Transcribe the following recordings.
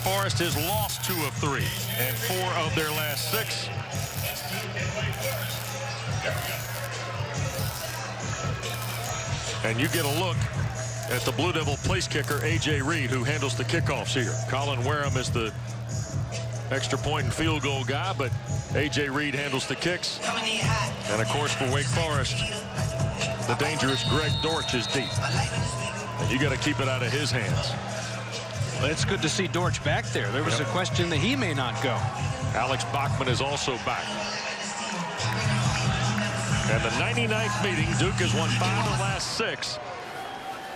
Forest has lost two of three and four of their last six. And you get a look at the Blue Devil place kicker, A.J. Reed, who handles the kickoffs here. Colin Wareham is the extra point and field goal guy, but A.J. Reed handles the kicks. And, of course, for Wake Forest, the dangerous Greg Dortch is deep. And you got to keep it out of his hands. Well, it's good to see Dortch back there. There was yep. a question that he may not go. Alex Bachman is also back. And the 99th meeting, Duke has won five of the last six.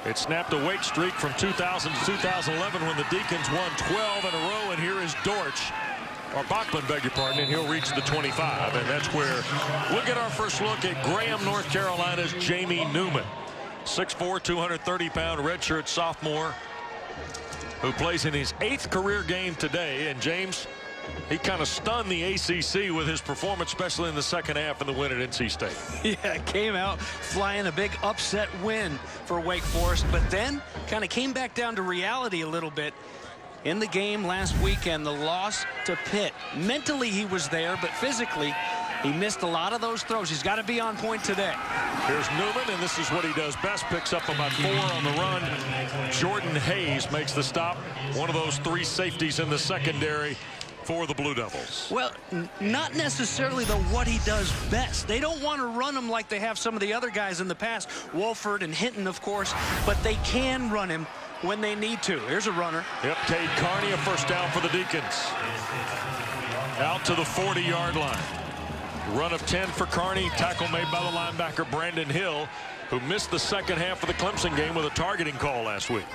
It snapped a Wake streak from 2000 to 2011 when the Deacons won 12 in a row. And here is Dortch, or Bachman, beg your pardon, and he'll reach the 25. And that's where we'll get our first look at Graham, North Carolina's Jamie Newman. 6'4", 230-pound redshirt sophomore who plays in his eighth career game today. And James, he kind of stunned the ACC with his performance, especially in the second half in the win at NC State. Yeah, came out flying a big upset win for Wake Forest, but then kind of came back down to reality a little bit in the game last weekend, the loss to Pitt. Mentally, he was there, but physically, he missed a lot of those throws. He's got to be on point today. Here's Newman, and this is what he does best. Picks up about four on the run. Jordan Hayes makes the stop. One of those three safeties in the secondary for the Blue Devils. Well, not necessarily the what he does best. They don't want to run him like they have some of the other guys in the past, Wolford and Hinton, of course, but they can run him when they need to. Here's a runner. Yep, Cade Carney, a first down for the Deacons. Out to the 40-yard line. Run of 10 for Carney. Tackle made by the linebacker Brandon Hill, who missed the second half of the Clemson game with a targeting call last week.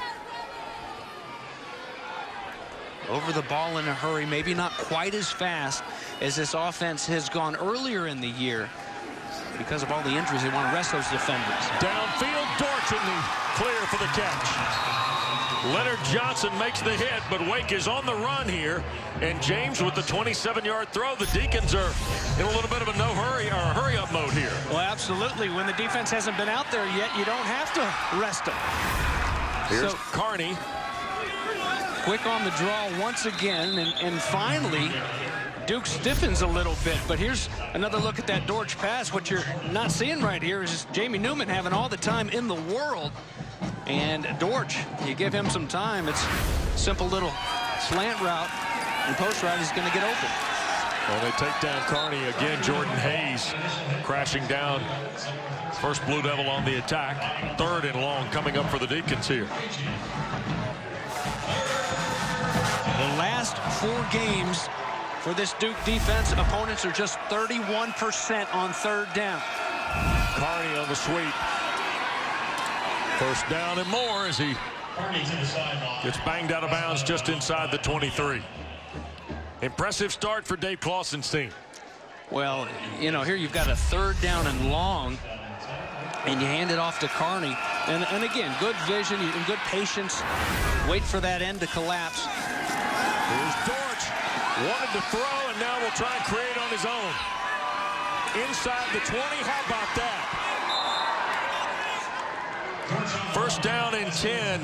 Over the ball in a hurry, maybe not quite as fast as this offense has gone earlier in the year. Because of all the injuries, they want to rest those defenders. Downfield, Dortch in the clear for the catch. Leonard Johnson makes the hit, but Wake is on the run here. And James with the 27-yard throw. The Deacons are in a little bit of a no-hurry or a hurry-up mode here. Well, absolutely. When the defense hasn't been out there yet, you don't have to rest them. Here's so, Carney. Quick on the draw once again. And, and finally, Duke stiffens a little bit, but here's another look at that Dortch pass. What you're not seeing right here is Jamie Newman having all the time in the world and Dortch, you give him some time. It's simple little slant route, and post route is going to get open. Well, they take down Carney again. Jordan Hayes crashing down. First Blue Devil on the attack. Third and long coming up for the Deacons here. The last four games for this Duke defense, opponents are just 31% on third down. Carney on the sweep. First down and more as he gets banged out of bounds just inside the 23. Impressive start for Dave Clawson's team. Well, you know, here you've got a third down and long, and you hand it off to Carney. And, and again, good vision and good patience. Wait for that end to collapse. Here's Dortch. Wanted to throw, and now will try and create on his own. Inside the 20, how about that? First down and 10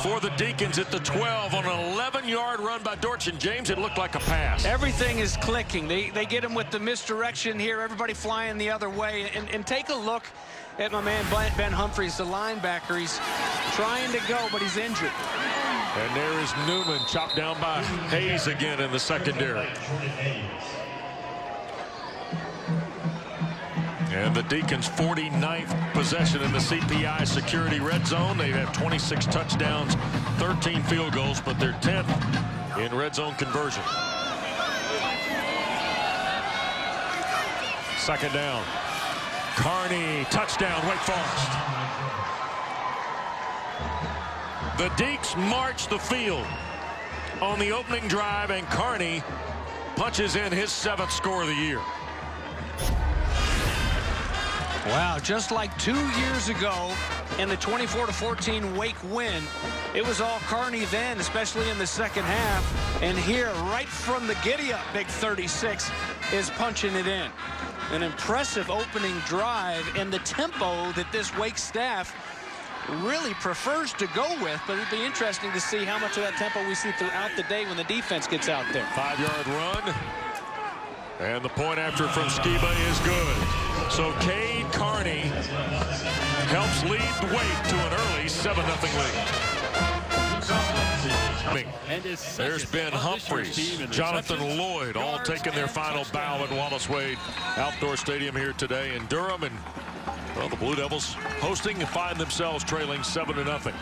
for the Deacons at the 12 on an 11-yard run by Dortch and James. It looked like a pass. Everything is clicking. They, they get him with the misdirection here. Everybody flying the other way. And, and take a look at my man Ben Humphreys, the linebacker. He's trying to go, but he's injured. And there is Newman chopped down by Hayes again in the secondary. And the Deacons 49th possession in the CPI security red zone. They have 26 touchdowns, 13 field goals, but they're 10th in red zone conversion. Second down. Carney, touchdown, Wake Forest. The Deeks march the field on the opening drive, and Carney punches in his seventh score of the year. Wow, just like two years ago in the 24-14 Wake win, it was all Carney then, especially in the second half. And here, right from the giddy-up, Big 36 is punching it in. An impressive opening drive and the tempo that this Wake staff really prefers to go with, but it'd be interesting to see how much of that tempo we see throughout the day when the defense gets out there. Five-yard run. And the point after from Sciba is good. So Cade Carney helps lead the Wake to an early 7-0 lead. There's Ben Humphreys, Jonathan Lloyd, all taking their final bow at Wallace Wade Outdoor Stadium here today in Durham. And well, the Blue Devils hosting and find themselves trailing 7 to nothing.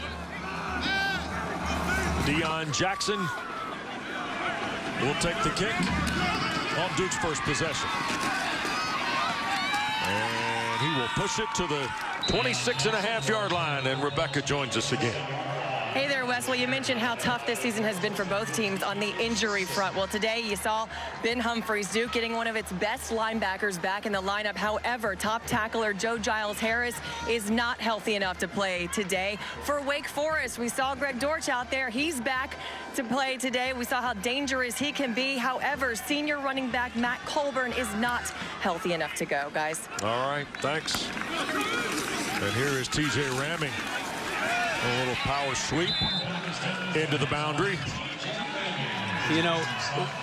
Deon Jackson will take the kick on Duke's first possession. And he will push it to the 26 and a half yard line and Rebecca joins us again. Hey there, Wes. Well, you mentioned how tough this season has been for both teams on the injury front. Well, today you saw Ben Humphreys, Duke getting one of its best linebackers back in the lineup. However, top tackler Joe Giles Harris is not healthy enough to play today. For Wake Forest, we saw Greg Dortch out there. He's back to play today. We saw how dangerous he can be. However, senior running back Matt Colburn is not healthy enough to go, guys. All right, thanks. And here is TJ Rahming. A little power sweep into the boundary. You know,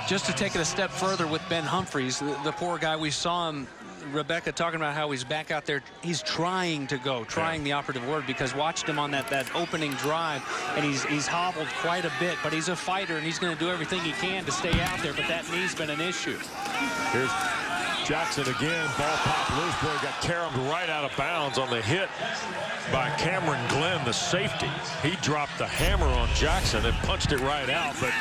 just to take it a step further with Ben Humphreys, the, the poor guy, we saw him Rebecca talking about how he's back out there. He's trying to go, trying yeah. the operative word, because watched him on that, that opening drive, and he's, he's hobbled quite a bit, but he's a fighter, and he's going to do everything he can to stay out there, but that knee's been an issue. Here's Jackson again. Ball popped loose. Boy, got caromed right out of bounds on the hit by Cameron Glenn, the safety. He dropped the hammer on Jackson and punched it right out, but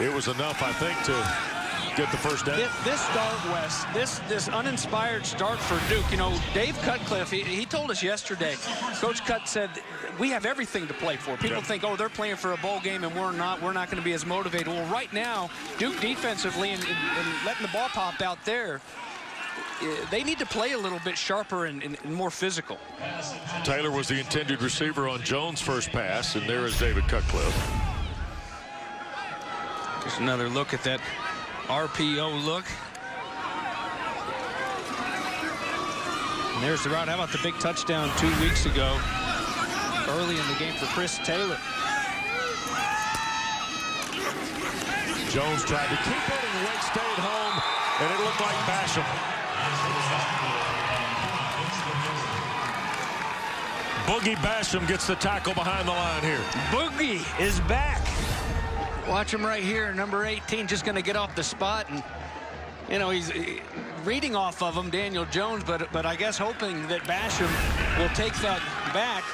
it was enough, I think, to get the first down. This, this start, Wes, this this uninspired start for Duke. You know, Dave Cutcliffe, he, he told us yesterday, Coach Cut said, we have everything to play for. People think, oh, they're playing for a bowl game and we're not. We're not going to be as motivated. Well, right now, Duke defensively and, and, and letting the ball pop out there, Uh, they need to play a little bit sharper and, and, and, more physical. Taylor was the intended receiver on Jones' first pass, and there is David Cutcliffe. Just another look at that RPO look. And there's the route. How about the big touchdown two weeks ago, early in the game for Chris Taylor? Jones tried to keep it, and Wake stayed home, and it looked like Basham Boogie Basham gets the tackle behind the line here. Boogie is back. Watch him right here, number 18, just going to get off the spot. And, you know, he's reading off of him, Daniel Jones, but, but I guess hoping that Basham will take that back.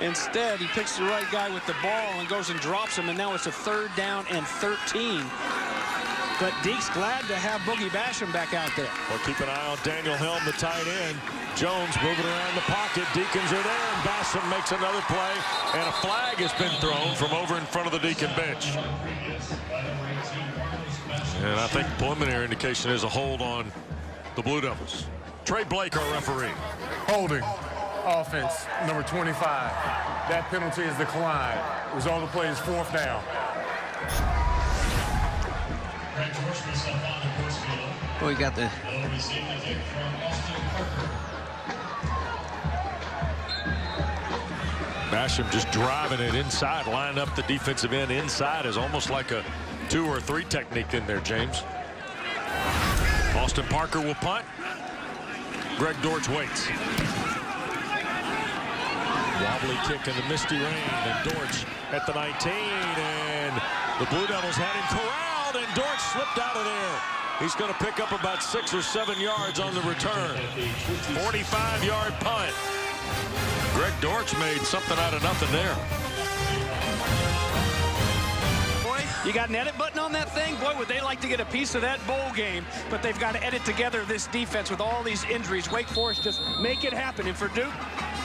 Instead, he picks the right guy with the ball and goes and drops him, and now it's a third down and 13. But Deke's glad to have Boogie Basham back out there. Well, keep an eye on Daniel Helm, the tight end. Jones moving around the pocket. Deacons are there, and Basham makes another play. And a flag has been thrown from over in front of the Deacon bench. And I think preliminary indication is a hold on the Blue Devils. Trey Blake, our referee. Holding. Offense, number 25. That penalty is declined. Result of the play is fourth down. Well, we got the Basham just driving it inside, line up the defensive end inside is almost like a two or three technique in there, James. Austin Parker will punt. Greg Dortch waits. Wobbly kick in the misty rain, and Dortch at the 19, and the Blue Devils had him corralled and Dortch slipped out of there. He's going to pick up about six or seven yards on the return. 45-yard punt. Greg Dortch made something out of nothing there. Boy, you got an edit button on that thing? Boy, would they like to get a piece of that bowl game. But they've got to edit together this defense with all these injuries. Wake Forest just make it happen. And for Duke,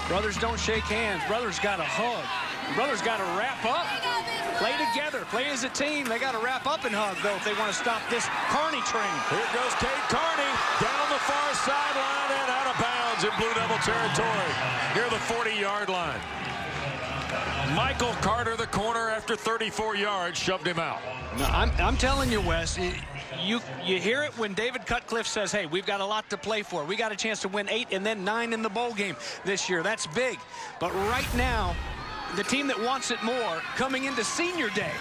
brothers don't shake hands. Brothers got to hug. Brothers got to wrap up. Play together. Play as a team. They got to wrap up and hug, though, if they want to stop this Carney train. Here goes Cade Carney down the far sideline and out of bounds in Blue Devil territory near the 40-yard line. Michael Carter, the corner, after 34 yards, shoved him out. No, I'm, I'm telling you, Wes, you you hear it when David Cutcliffe says, hey, we've got a lot to play for. We got a chance to win eight and then nine in the bowl game this year. That's big. But right now, the team that wants it more coming into senior day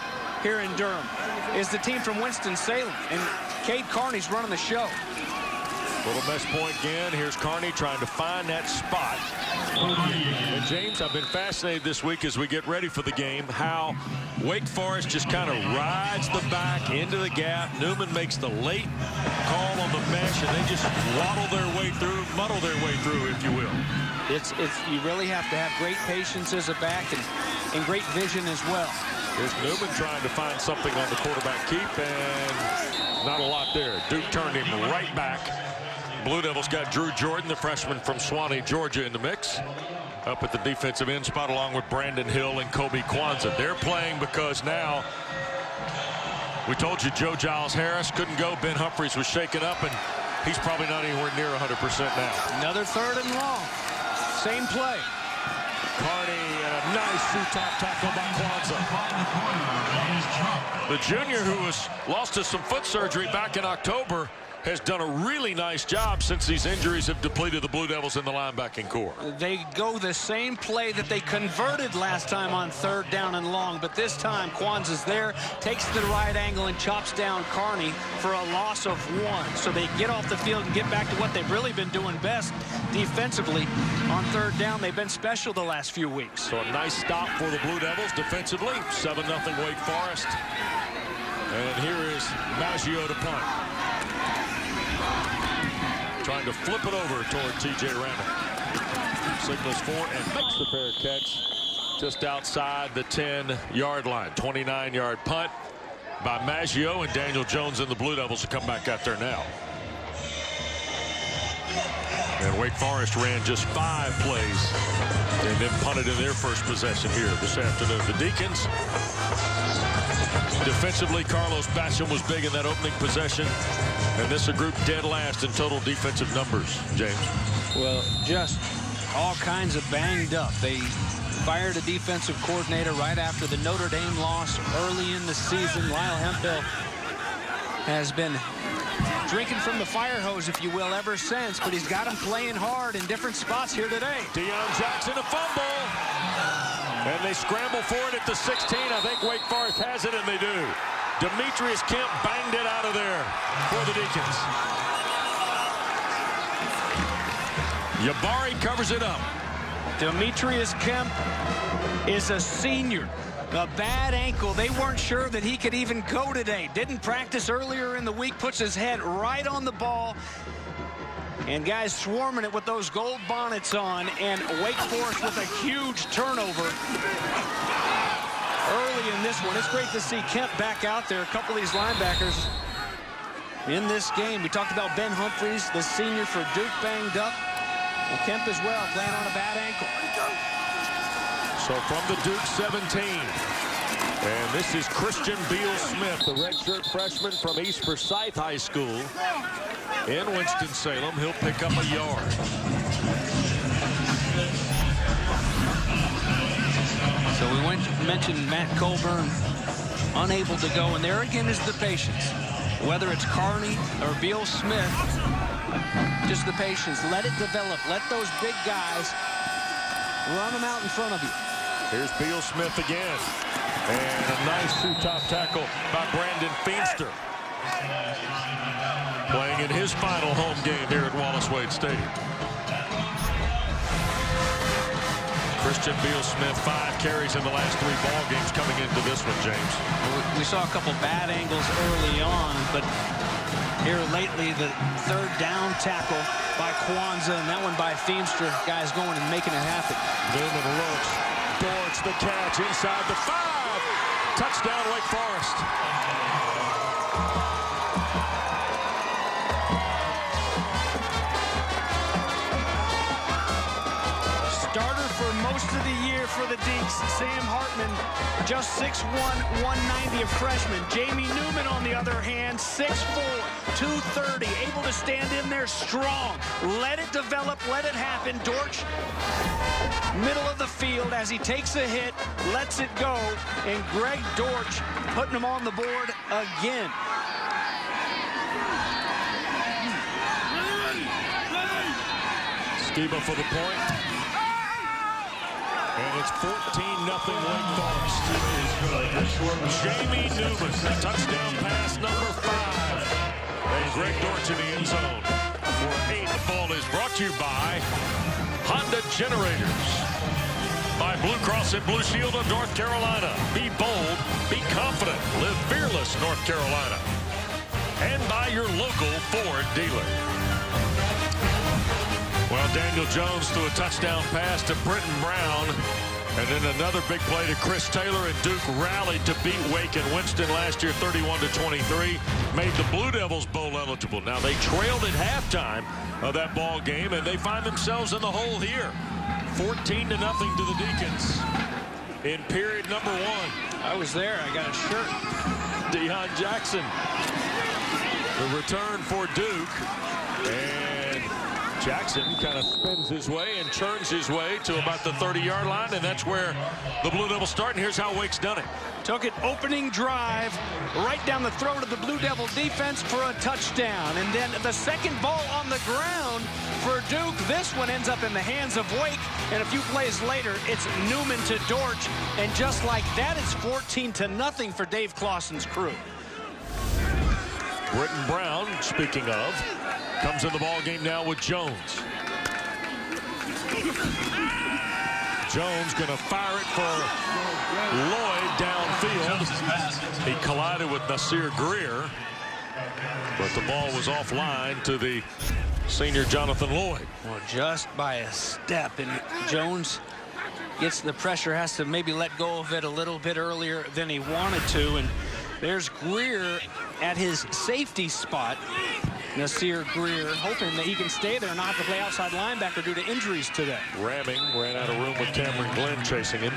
here in Durham is the team from Winston-Salem. And Cade Carney's running the show. Little mesh point again. Here's Carney trying to find that spot. And James, I've been fascinated this week as we get ready for the game how Wake Forest just kind of rides the back into the gap. Newman makes the late call on the mesh, and they just waddle their way through, muddle their way through, if you will. It's, it's you really have to have great patience as a back and, and great vision as well. Here's Newman trying to find something on the quarterback keep, and not a lot there. Duke turned him right back. Blue Devils got Drew Jordan, the freshman from Suwanee, Georgia, in the mix. Up at the defensive end spot along with Brandon Hill and Koby Quansah. They're playing because now we told you Joe Giles Harris couldn't go. Ben Humphreys was shaken up, and he's probably not anywhere near 100% now. Another third and long. Same play. Carney and a nice through top tackle by Kwanzaa. The junior who was lost to some foot surgery back in October has done a really nice job since these injuries have depleted the Blue Devils in the linebacking core. They go the same play that they converted last time on third down and long, but this time Quans is there, takes the right angle and chops down Carney for a loss of one. So they get off the field and get back to what they've really been doing best defensively. On third down, they've been special the last few weeks. So a nice stop for the Blue Devils defensively. 7-0 Wake Forest. And here is Maggio to punt trying to flip it over toward T.J. Randall. Signals for and makes the fair catch just outside the 10-yard line. 29-yard punt by Maggio and Daniel Jones and the Blue Devils to come back out there now. And Wake Forest ran just five plays and then punted in their first possession here this afternoon. The Deacons Defensively, Carlos Basham was big in that opening possession. And this a group dead last in total defensive numbers, James. Well, just all kinds of banged up. They fired a defensive coordinator right after the Notre Dame loss early in the season. Lyle Hemphill has been drinking from the fire hose, if you will, ever since. But he's got him playing hard in different spots here today. Deon Jackson a fumble. And they scramble for it at the 16. I think Wake Forest has it, and they do. Demetrius Kemp banged it out of there for the Deacons. Yabari covers it up. Demetrius Kemp is a senior. A bad ankle. They weren't sure that he could even go today. Didn't practice earlier in the week. Puts his head right on the ball. And guys swarming it with those gold bonnets on. And Wake Forest with a huge turnover early in this one. It's great to see Kemp back out there. A couple of these linebackers in this game. We talked about Ben Humphreys, the senior for Duke, banged up. And Kemp as well, playing on a bad ankle. So from the Duke 17. And this is Christian Beal Smith, the redshirt freshman from East Forsyth High School in Winston-Salem. He'll pick up a yard. So we went, mentioned Matt Colburn unable to go, and there again is the patience. Whether it's Carney or Beal Smith, just the patience. Let it develop. Let those big guys run them out in front of you. Here's Beal Smith again. And a nice two-top tackle by Brandon Feenstra playing in his final home game here at Wallace Wade Stadium. Christian Beal Smith, five carries in the last three ball games coming into this one, James. We saw a couple bad angles early on, but here lately, the third down tackle by Quansah, and that one by Feenstra. Guys going and making it happen. Newman looks. Dortch the catch inside the five. Touchdown, Wake Forest. Of the year for the Deacs. Sam Hartman, just 6'1", 190, a freshman. Jamie Newman, on the other hand, 6'4", 230, able to stand in there strong. Let it develop, let it happen. Dortch, middle of the field as he takes a hit, lets it go, and Greg Dortch putting him on the board again. Sciba for the point. And it's 14 nothing Wake Forest. Jamie Newman, touchdown pass number five. And Greg Dortch in the end zone for eight. The ball is brought to you by Honda Generators. By Blue Cross and Blue Shield of North Carolina. Be bold, be confident, live fearless, North Carolina. And by your local Ford dealer. Daniel Jones threw a touchdown pass to Brittain Brown. And then another big play to Chris Taylor and Duke rallied to beat Wake and Winston last year 31 to 23 made the Blue Devils bowl eligible. Now they trailed at halftime of that ball game and they find themselves in the hole here. 14 to nothing to the Deacons in period number one. I was there. I got a shirt. Deon Jackson. The return for Duke. And Jackson kind of spins his way and turns his way to about the 30-yard line, and that's where the Blue Devils start, and here's how Wake's done it. Took it opening drive right down the throat of the Blue Devil defense for a touchdown. And then the second ball on the ground for Duke. This one ends up in the hands of Wake. And a few plays later, it's Newman to Dortch. And just like that, it's 14 to nothing for Dave Clawson's crew. Brittain Brown, speaking of, comes in the ball game now with Jones. Jones going to fire it for Lloyd downfield. He collided with Nasir Greer, but the ball was offline to the senior Jonathan Lloyd. Well, just by a step, and Jones gets the pressure, has to maybe let go of it a little bit earlier than he wanted to, and there's Greer at his safety spot. Nasir Greer hoping that he can stay there and not have to play outside linebacker due to injuries today. Rahming ran out of room with Cameron Glenn chasing him.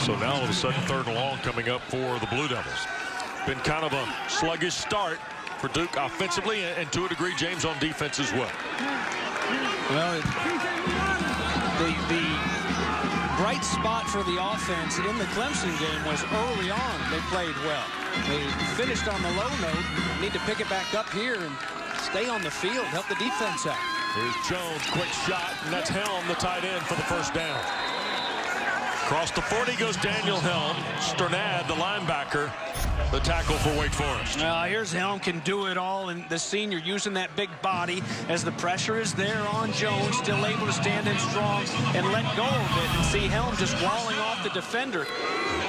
So now all of a sudden third and long coming up for the Blue Devils. Been kind of a sluggish start for Duke offensively and to a degree James on defense as well. Well, the, the bright spot for the offense in the Clemson game was early on they played well. They finished on the low note. Need to pick it back up here and stay on the field, help the defense out. Here's Jones, quick shot, and that's Helm, the tight end, for the first down. Across the 40 goes Daniel Helm. Strnad, the linebacker, the tackle for Wake Forest. Now here's Helm can do it all, and the senior using that big body as the pressure is there on Jones, still able to stand in strong and let go of it. And see Helm just walling off the defender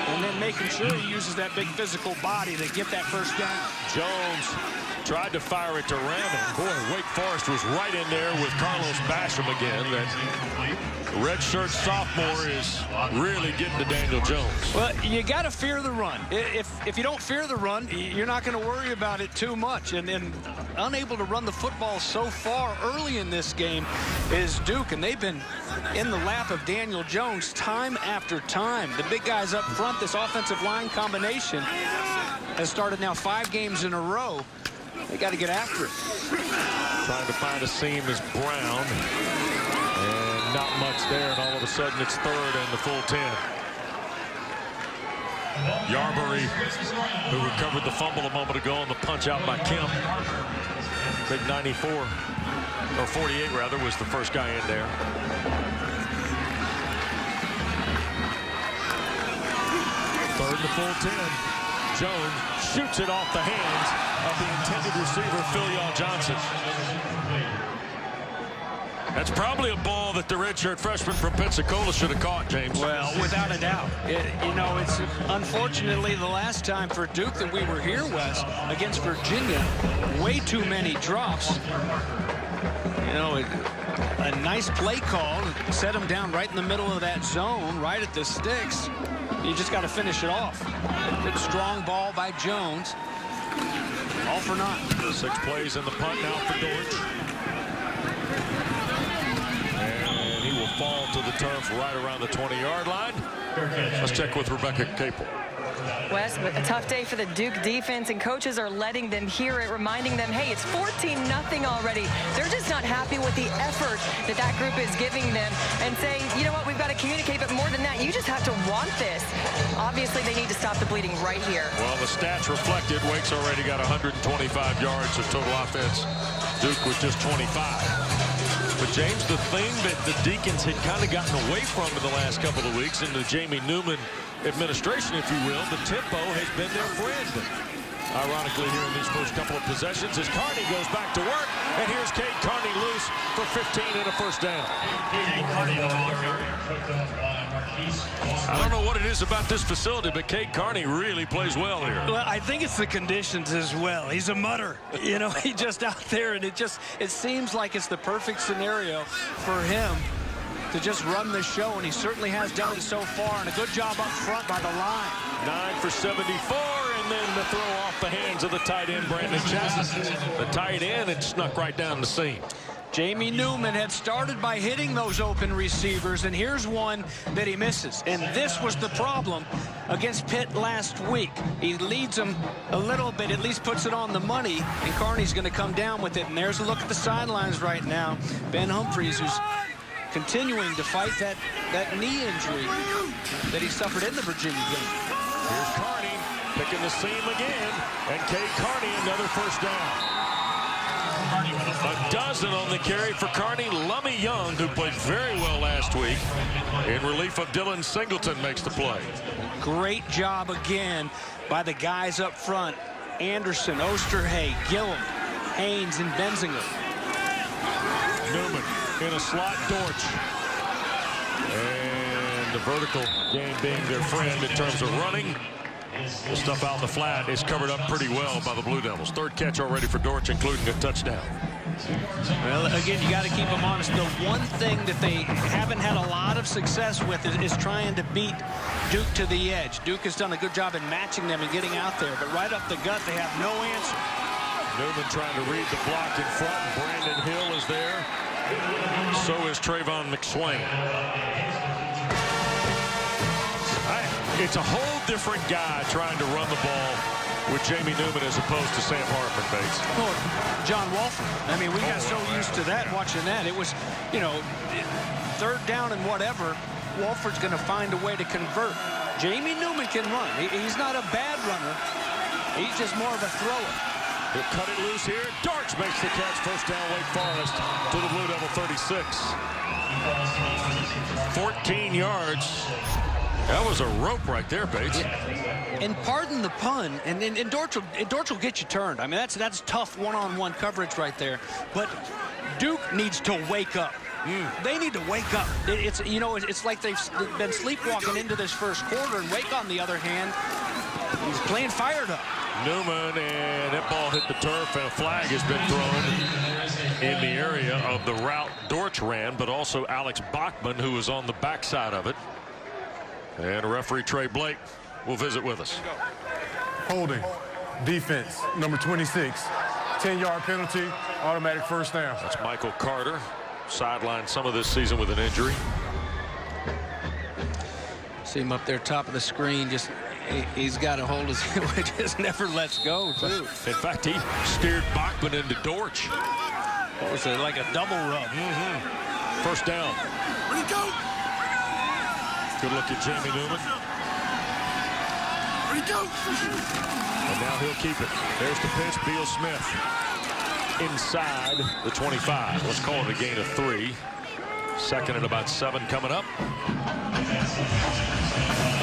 and then making sure he uses that big physical body to get that first down. Jones tried to fire it to Rahming. Boy, Wake Forest was right in there with Carlos Basham again. That redshirt sophomore is really getting to Daniel Jones. Well, you got to fear the run. If if you don't fear the run, you're not going to worry about it too much. And, and unable to run the football so far early in this game is Duke, and they've been in the lap of Daniel Jones time after time. The big guys up front, this offensive line combination has started now five games in a row. They got to get after it. Trying to find a seam is Brown. And not much there, and all of a sudden it's third and the full 10. Yarbury, who recovered the fumble a moment ago on the punch out by Kemp. Big 94, or 48 rather, was the first guy in there. Third and the full 10. Jones shoots it off the hands of the intended receiver, Phil Johnson. That's probably a ball that the redshirt freshman from Pensacola should have caught, James. Well, without a doubt. It, you know, it's unfortunately the last time for Duke that we were here, Wes, against Virginia. Way too many drops. You know, it, a nice play call. Set him down right in the middle of that zone, right at the sticks. You just got to finish it off. Good strong ball by Jones. All for naught. Six plays in the punt now for Dortch. And he will fall to the turf right around the 20-yard line. Let's check with Rebecca Capel. Wes, a tough day for the Duke defense, and coaches are letting them hear it, reminding them, hey, it's 14 nothing already. They're just not happy with the effort that that group is giving them and saying, you know what, we've got to communicate, but more than that, you just have to want this. Obviously, they need to stop the bleeding right here. Well, the stats reflected. Wake's already got 125 yards of total offense. Duke with just 25. But James, the thing that the Deacons had kind of gotten away from in the last couple of weeks in the Jamie Newman administration, if you will, the tempo has been their friend. Ironically, here in these first couple of possessions, as Carney goes back to work, and here's Cade Carney loose for 15 and a first down. I don't know what it is about this facility, but Cade Carney really plays well here. Well, I think it's the conditions as well. He's a mutter. You know, he just out there, and it just it seems like it's the perfect scenario for him to just run the show, and he certainly has done it so far, and a good job up front by the line. Nine for 74, and then the throw off the hands of the tight end, Brandon Jackson. The tight end had snuck right down the seam. Jamie Newman had started by hitting those open receivers, and here's one that he misses. And this was the problem against Pitt last week. He leads them a little bit, at least puts it on the money, and Carney's going to come down with it. And there's a look at the sidelines right now. Ben Humphreys, who's continuing to fight that, that knee injury that he suffered in the Virginia game. Here's Carney picking the seam again, and Cade Carney another first down. A dozen on the carry for Carney. Lummie Young, who played very well last week, in relief of Dylan Singleton, makes the play. Great job again by the guys up front. Anderson, Osterhay, Gilliam, Haynes, and Benzinger. Newman in a slot, Dortch. And the vertical game being their friend in terms of running. The stuff out in the flat is covered up pretty well by the Blue Devils. Third catch already for Dortch, including a touchdown. Well, again, you got to keep them honest. The one thing that they haven't had a lot of success with is, is, trying to beat Duke to the edge. Duke has done a good job in matching them and getting out there, but right up the gut, they have no answer. Newman trying to read the block in front. Brandon Hill is there. So is Trayvon McSwain. It's a whole different guy trying to run the ball with Jamie Newman as opposed to Sam Hartman, Bates. Oh, John Wolford. I mean, we got so used to that, watching that. It was, you know, third down and whatever, Wolford's going to find a way to convert. Jamie Newman can run. He, he's not a bad runner. He's just more of a thrower. He'll cut it loose here. Dortch makes the catch. First down, Wake Forest to the Blue Devil 36. 14 yards. That was a rope right there, Bates. And pardon the pun, and, and, and, Dortch, will, and Dortch will get you turned. I mean, that's that's tough one-on-one -on -one coverage right there. But Duke needs to wake up. Mm. They need to wake up. It, it's you know it's like they've been sleepwalking into this first quarter. And Wake, on the other hand, he's playing fired up. Newman and that ball hit the turf and a flag has been thrown in the area of the route Dortch ran, but also Alex Bachman, who was on the backside of it. And referee Trey Blake will visit with us. Holding. Defense, number 26. 10-yard penalty, automatic first down. That's Michael Carter. Sidelined some of this season with an injury. See him up there top of the screen. Just he, has got a hold of him. It just never lets go, too. In fact, he steered Bachman into Dortch. What was it, like a double rub? Mm -hmm. First down. Rico. Good look at Jamie Newman. Rico. And now he'll keep it. There's the pitch, Beal Smith. Inside the 25. Let's call it a gain of three. Second and about seven coming up.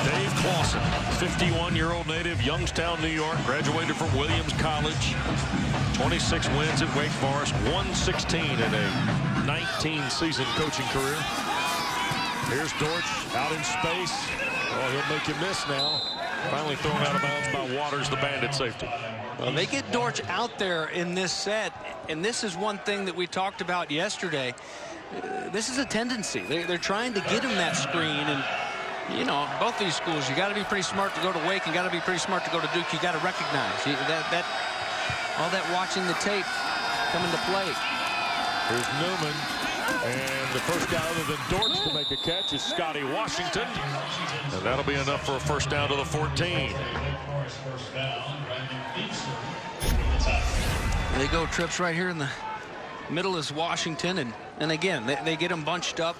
Dave Clawson, 51-year-old native, Youngstown, New York, graduated from Williams College. 26 wins at Wake Forest, 116 in a 19-season coaching career. Here's Dortch out in space. Oh, he'll make you miss now. Finally thrown out of bounds by Waters, the bandit safety. Well, they get Dortch out there in this set, and this is one thing that we talked about yesterday. This is a tendency. They, they're trying to get him that screen, and you know, both these schools, you got to be pretty smart to go to Wake and got to be pretty smart to go to Duke. You got to recognize you, that that all that watching the tape coming to play. Here's Newman. And the first guy other than Dortch to make a catch is Scotty Washington. And that'll be enough for a first down to the 14. They go trips right here in the middle is Washington. And, and again, they, they get them bunched up.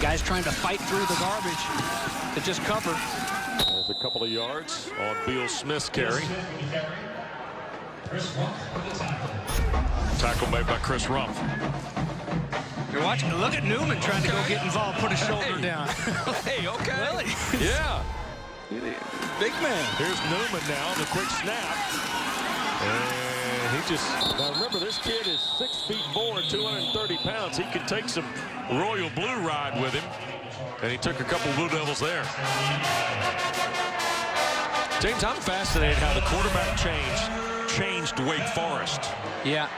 Guys trying to fight through the garbage to just cover. There's a couple of yards on Beal Smith's carry. Tackle made by Chris Rumph. You're watching. Look at Newman trying to go get involved, put his shoulder Hey. down. Hey, okay. Really? Yeah. Big man. Here's Newman now the quick snap. And he just, now remember this kid is six feet four, 230 pounds. He could take some Royal Blue ride with him. And he took a couple Blue Devils there. James, I'm fascinated how the quarterback change changed Wake Forest. Yeah.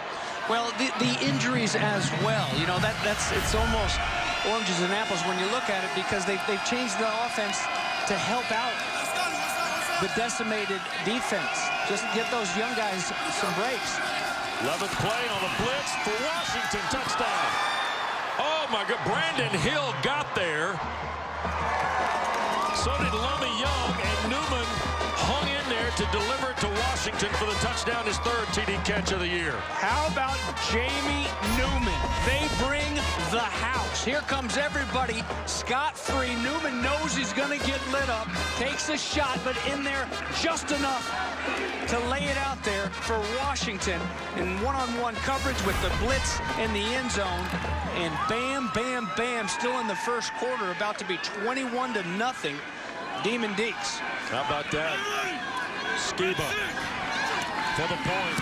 Well, the, the injuries as well. You know, that that's it's almost oranges and apples when you look at it because they, they've changed the offense to help out the decimated defense. Just give those young guys some breaks. 11th play on the blitz for Washington. Touchdown. Oh, my God. Brandon Hill got there. So did Lummie Young, and Newman hung in there to deliver it to Washington for the touchdown, his third TD catch of the year. How about Jamie Newman? They bring the house. Here comes everybody scot-free. Newman knows he's going to get lit up, takes a shot, but in there just enough to lay it out there for Washington in one-on-one coverage with the blitz in the end zone. And bam, bam, bam, still in the first quarter, about to be 21 to nothing. Demon Deeks. How about that? Sciba for the point.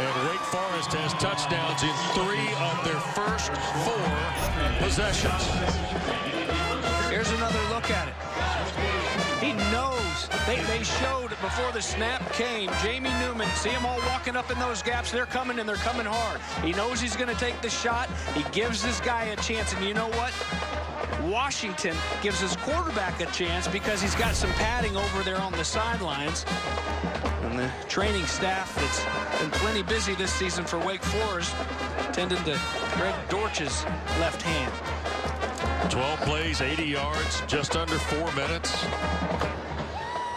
And Wake Forest has touchdowns in three of their first four possessions. Here's another look at it. He knows. They, they showed before the snap came. Jamie Newman, see them all walking up in those gaps. They're coming and they're coming hard. He knows he's going to take the shot. He gives this guy a chance. And you know what? Washington gives his quarterback a chance because he's got some padding over there on the sidelines. And the training staff that's been plenty busy this season for Wake Forest tending to Greg Dortch's left hand. 12 plays, 80 yards, just under four minutes.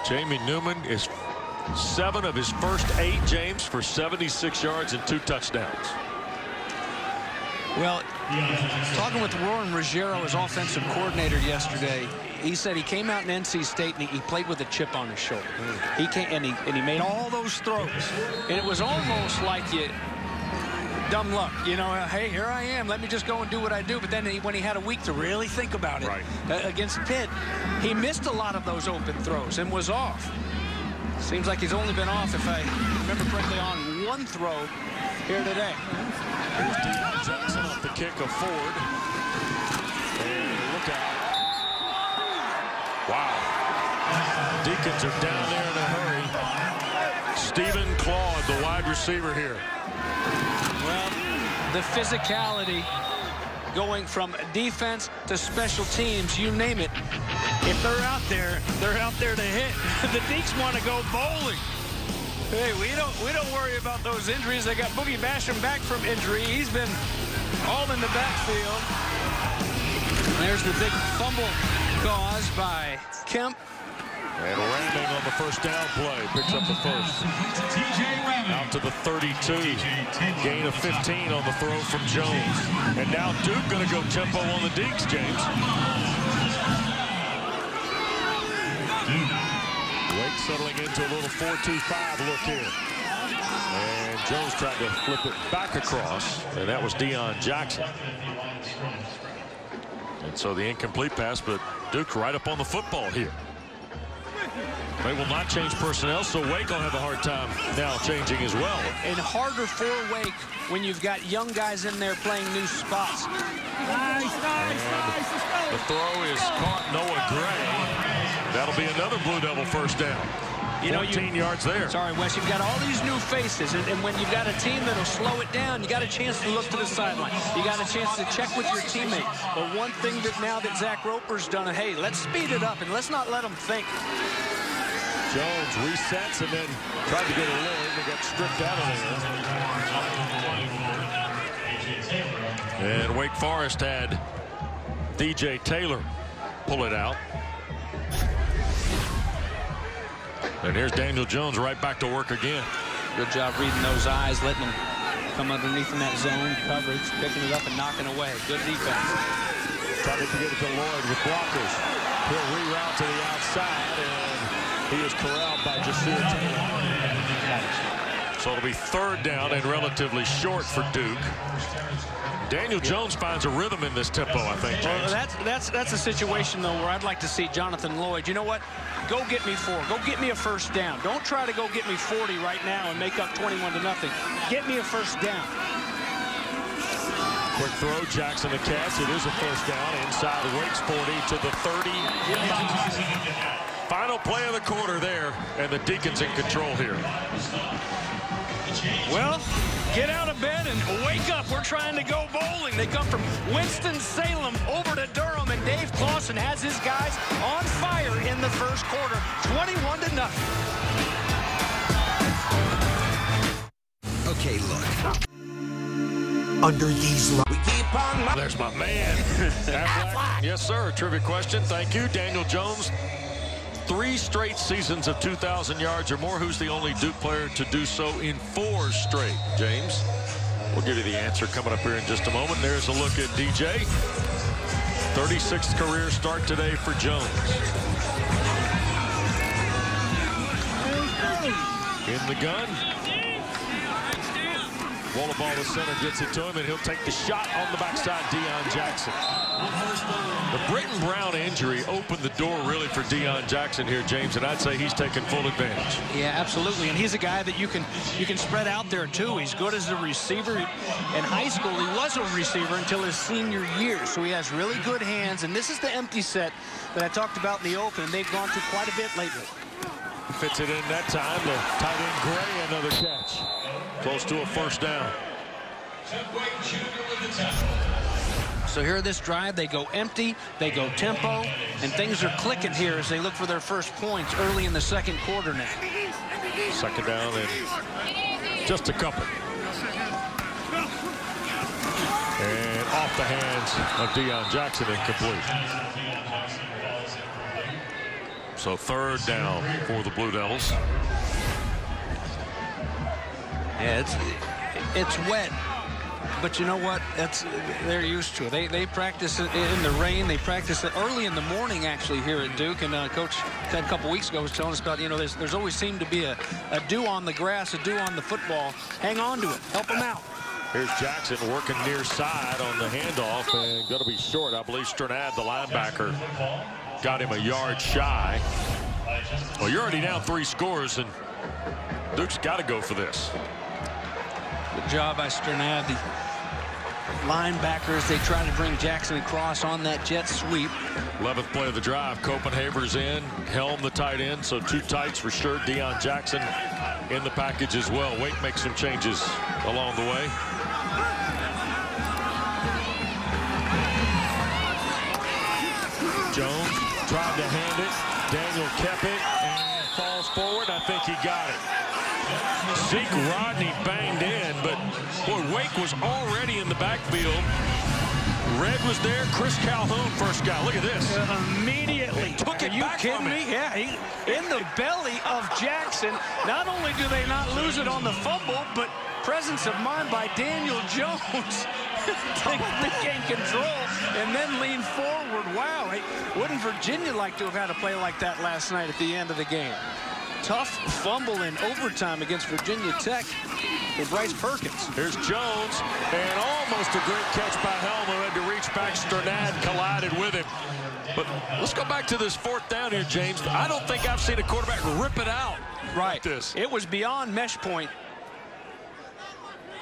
Jamie Newman is seven of his first eight, James, for 76 yards and two touchdowns. Well, talking with Warren Ruggiero, his offensive coordinator yesterday, he said he came out in NC State and he, played with a chip on his shoulder. He came and he and he made all those throws, and it was almost like you dumb luck. You know, hey, here I am. Let me just go and do what I do. But then he, when he had a week to really think about it Right. uh, against Pitt, he missed a lot of those open throws and was off. Seems like he's only been off, if I remember correctly, on one throw here today. Here's Deon Jackson off the kick of Ford. And look out. Wow. Deacons are down there in a hurry. Stephen Claude, the wide receiver here. Well, the physicality going from defense to special teams, you name it. If they're out there, they're out there to hit. the Deeks want to go bowling. Hey, we don't we don't worry about those injuries. They got Boogie Basham back from injury. He's been all in the backfield. There's the big fumble caused by Kemp. And Rahming on the first down play. Picks up the first. Out to the 32. Gain of 15 on the throw from Jones. And now Duke going to go tempo on the Deeks, James. Wake settling into a little 4-2-5 look here. And Jones tried to flip it back across. And that was Deon Jackson. And so the incomplete pass, but Duke right up on the football here. They will not change personnel, so Wake will have a hard time now changing as well. And harder for Wake when you've got young guys in there playing new spots. Nice, nice, nice. The throw is caught Noah Gray. That'll be another Blue Devil first down. You know, 14 you- yards there. Sorry, Wes, you've got all these new faces, and, and when you've got a team that'll slow it down, you got a chance to look to the sideline. You got a chance to check with your teammate. But one thing that now that Zach Roper's done, hey, let's speed it up, and let's not let them think. Jones resets and then tried to get a Lloyd and got stripped out of there. And Wake Forest had DJ Taylor pull it out. And here's Daniel Jones right back to work again. Good job reading those eyes, letting them come underneath in that zone coverage, picking it up and knocking away. Good defense. Trying to get it to Lloyd with blockers. He'll reroute to the outside, and he is corralled by Jasir Taylor. So it'll be third down and relatively short for Duke. Daniel Jones finds a rhythm in this tempo, I think, James. Well, that's that's that's a situation though where I'd like to see Jonathan Lloyd. You know what? Go get me four. Go get me a first down. Don't try to go get me 40 right now and make up 21 to nothing. Get me a first down. Quick throw, Jackson the catch. It is a first down inside Wake's 40 to the 30. Final play of the quarter there, and the Deacons in control here. Well, get out of bed and wake up. We're trying to go bowling. They come from Winston-Salem over to Durham, and Dave Clawson has his guys on fire in the first quarter, 21 to nothing. Okay, look. Under these There's my man. Aflac. Yes, sir. Trivia question. Thank you. Daniel Jones. Three straight seasons of 2,000 yards or more. Who's the only Duke player to do so in four straight? James? We'll give you the answer coming up here in just a moment. There's a look at DJ. 36th career start today for Jones. In the gun. Walla ball to center gets it to him, and he'll take the shot on the backside, Deon Jackson. The Brittain Brown injury opened the door really for Deon Jackson here, James, and I'd say he's taking full advantage. Yeah, absolutely. And he's a guy that you can you can spread out there too. He's good as a receiver. In high school, he was a receiver until his senior year, so he has really good hands. And this is the empty set that I talked about in the open. They've gone through quite a bit lately. Fits it in that time. The tight end Gray, another catch. Close to a first down. So here this drive, they go empty, they go tempo, and things are clicking here as they look for their first points early in the second quarter now. Second down and just a couple. And off the hands of Deon Jackson incomplete. So third down for the Blue Devils. Yeah, it's it's wet, but you know what? That's they're used to it. They they practice it in the rain. They practice it early in the morning actually here at Duke. And uh, Coach said a couple weeks ago was telling us about you know there's there's always seemed to be a, a dew on the grass, a dew on the football. Hang on to it. Help them out. Here's Jackson working near side on the handoff and going to be short. I believe Strnad, the linebacker, got him a yard shy. Well, you're already down three scores, and Duke's got to go for this. Good job by Strnad. The linebackers, they try to bring Jackson across on that jet sweep. 11th play of the drive. Copenhaver's in. Helm the tight end. So two tights for sure. Deon Jackson in the package as well. Wake makes some changes along the way. Jones tried to hand it. Daniel kept it and falls forward. I think he got it. Zeke Rodney but Wake was already in the backfield. Red was there. Chris Calhoun, first guy. Look at this. Uh, immediately. Took it Are you back kidding me? Yeah, he, in the belly of Jackson. Not only do they not lose it on the fumble, but presence of mind by Daniel Jones. they regain control and then lean forward. Wow, hey, wouldn't Virginia like to have had a play like that last night at the end of the game? Tough fumble in overtime against Virginia Tech for Bryce Perkins. Here's Jones, and almost a great catch by Helm, who had to reach back. Strnad collided with him. But let's go back to this fourth down here, James. I don't think I've seen a quarterback rip it out Right. like this. It was beyond mesh point.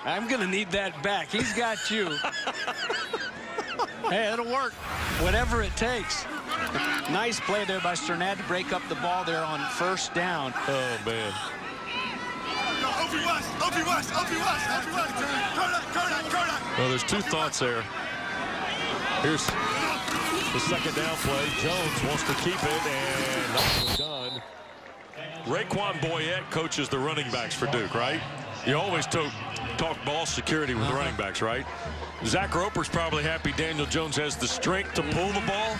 I'm going to need that back. He's got you. hey, it'll work. Whatever it takes. Nice play there by Strnad to break up the ball there on first down. Oh, man. Well, there's two thoughts there. Here's the second down play. Jones wants to keep it, and that done. Raquan Boyette coaches the running backs for Duke, right? You always talk, talk ball security with the running backs, right? Zach Roper's probably happy Daniel Jones has the strength to pull the ball,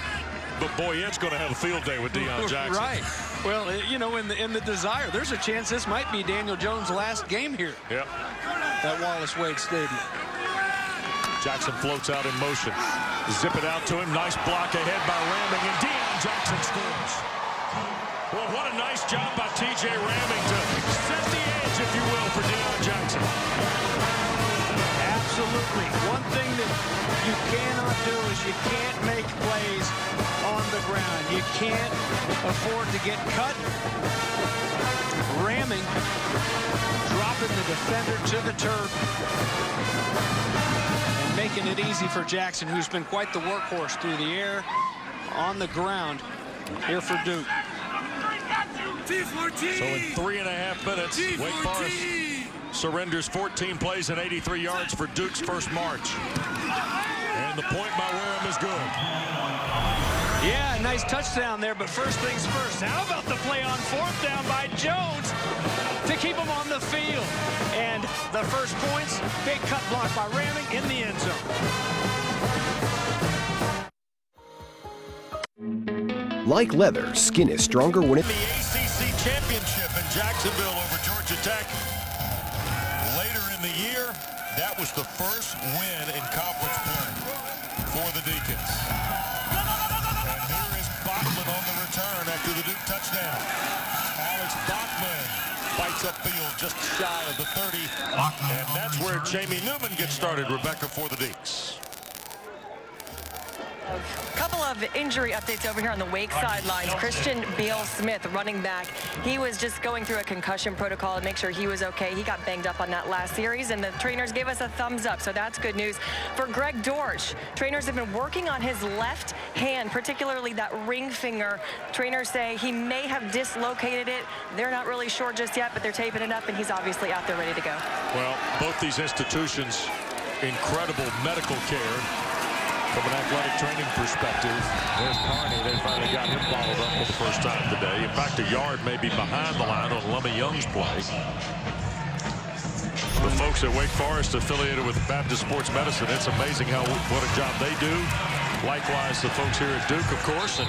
but Boyette's going to have a field day with Deon Jackson. Right. Well, uh, you know, in the, in the desire, there's a chance this might be Daniel Jones' last game here Yep. at Wallace Wade Stadium. Jackson floats out in motion. Zip it out to him. Nice block ahead by Rahming, and Deon Jackson scores. Well, what a nice job by T.J. Rahming to set the edge, if you will, for Deon Jackson. Absolutely. One thing that you cannot do is you can't make plays on the ground. You can't afford to get cut. Rahming, dropping the defender to the turf, and making it easy for Jackson, who's been quite the workhorse through the air, on the ground, here for Duke. So in three and a half minutes, Wake Forest surrenders 14 plays and 83 yards for Duke's first march. And the point by Wareham is good. Yeah, nice touchdown there, but first things first. How about the play on fourth down by Jones to keep him on the field? And the first points, big cut block by Rahming in the end zone. Like leather, skin is stronger when it... The ACC Championship in Jacksonville over Georgia Tech. Was the first win in conference play for the Deacons. And here is Bachman on the return after the Duke touchdown. Alex Bachman fights upfield just shy of the 30. And that's where Jamie Newman gets started, Rebecca, for the Deacs. A couple of injury updates over here on the Wake sidelines. Christian Beal Smith, running back, he was just going through a concussion protocol to make sure he was okay. He got banged up on that last series, and the trainers gave us a thumbs up, so that's good news. For Greg Dortch, trainers have been working on his left hand, particularly that ring finger. Trainers say he may have dislocated it. They're not really sure just yet, but they're taping it up, and he's obviously out there ready to go. Well, both these institutions, incredible medical care from an athletic training perspective. There's Carney. They finally got him bottled up for the first time today. In fact, a yard maybe behind the line on Lummie Young's play. The folks at Wake Forest affiliated with Baptist Sports Medicine, it's amazing how what a job they do. Likewise, the folks here at Duke, of course. And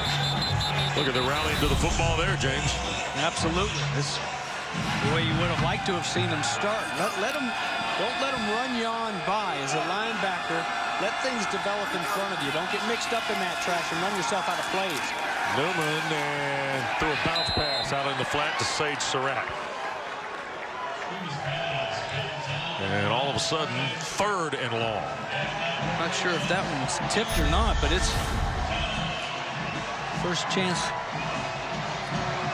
look at the rallying to the football there, James. Absolutely. This the way you would have liked to have seen them start. Let, let don't let them run you on by as a linebacker. Let things develop in front of you. Don't get mixed up in that trash and run yourself out of plays. Newman and threw a bounce pass out in the flat to Sage Surratt. And all of a sudden, third and long. Not sure if that one's tipped or not, but it's first chance.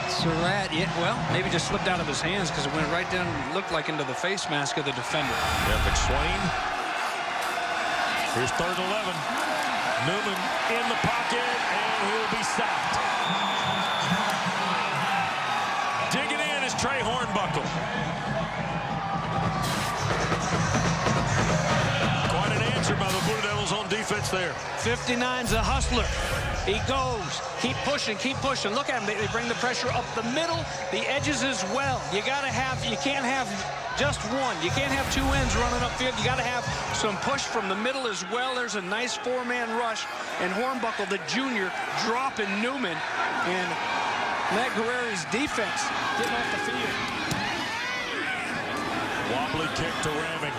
Surratt, yeah, well, maybe just slipped out of his hands because it went right down, looked like into the face mask of the defender. Yeah, McSwain Here's third 11. Newman in the pocket, and he'll be sacked. Digging in is Trey Hornbuckle. Quite an answer by the Blue Devils on defense there. 59's a hustler. He goes. Keep pushing, keep pushing. Look at him. They bring the pressure up the middle, the edges as well. You got to have, you can't have just one. You can't have two ends running upfield. You got to have some push from the middle as well. There's a nice four-man rush. And Hornbuckle, the junior, dropping Newman. And Matt Guerrieri's defense getting off the field. Wobbly kick to Rahming.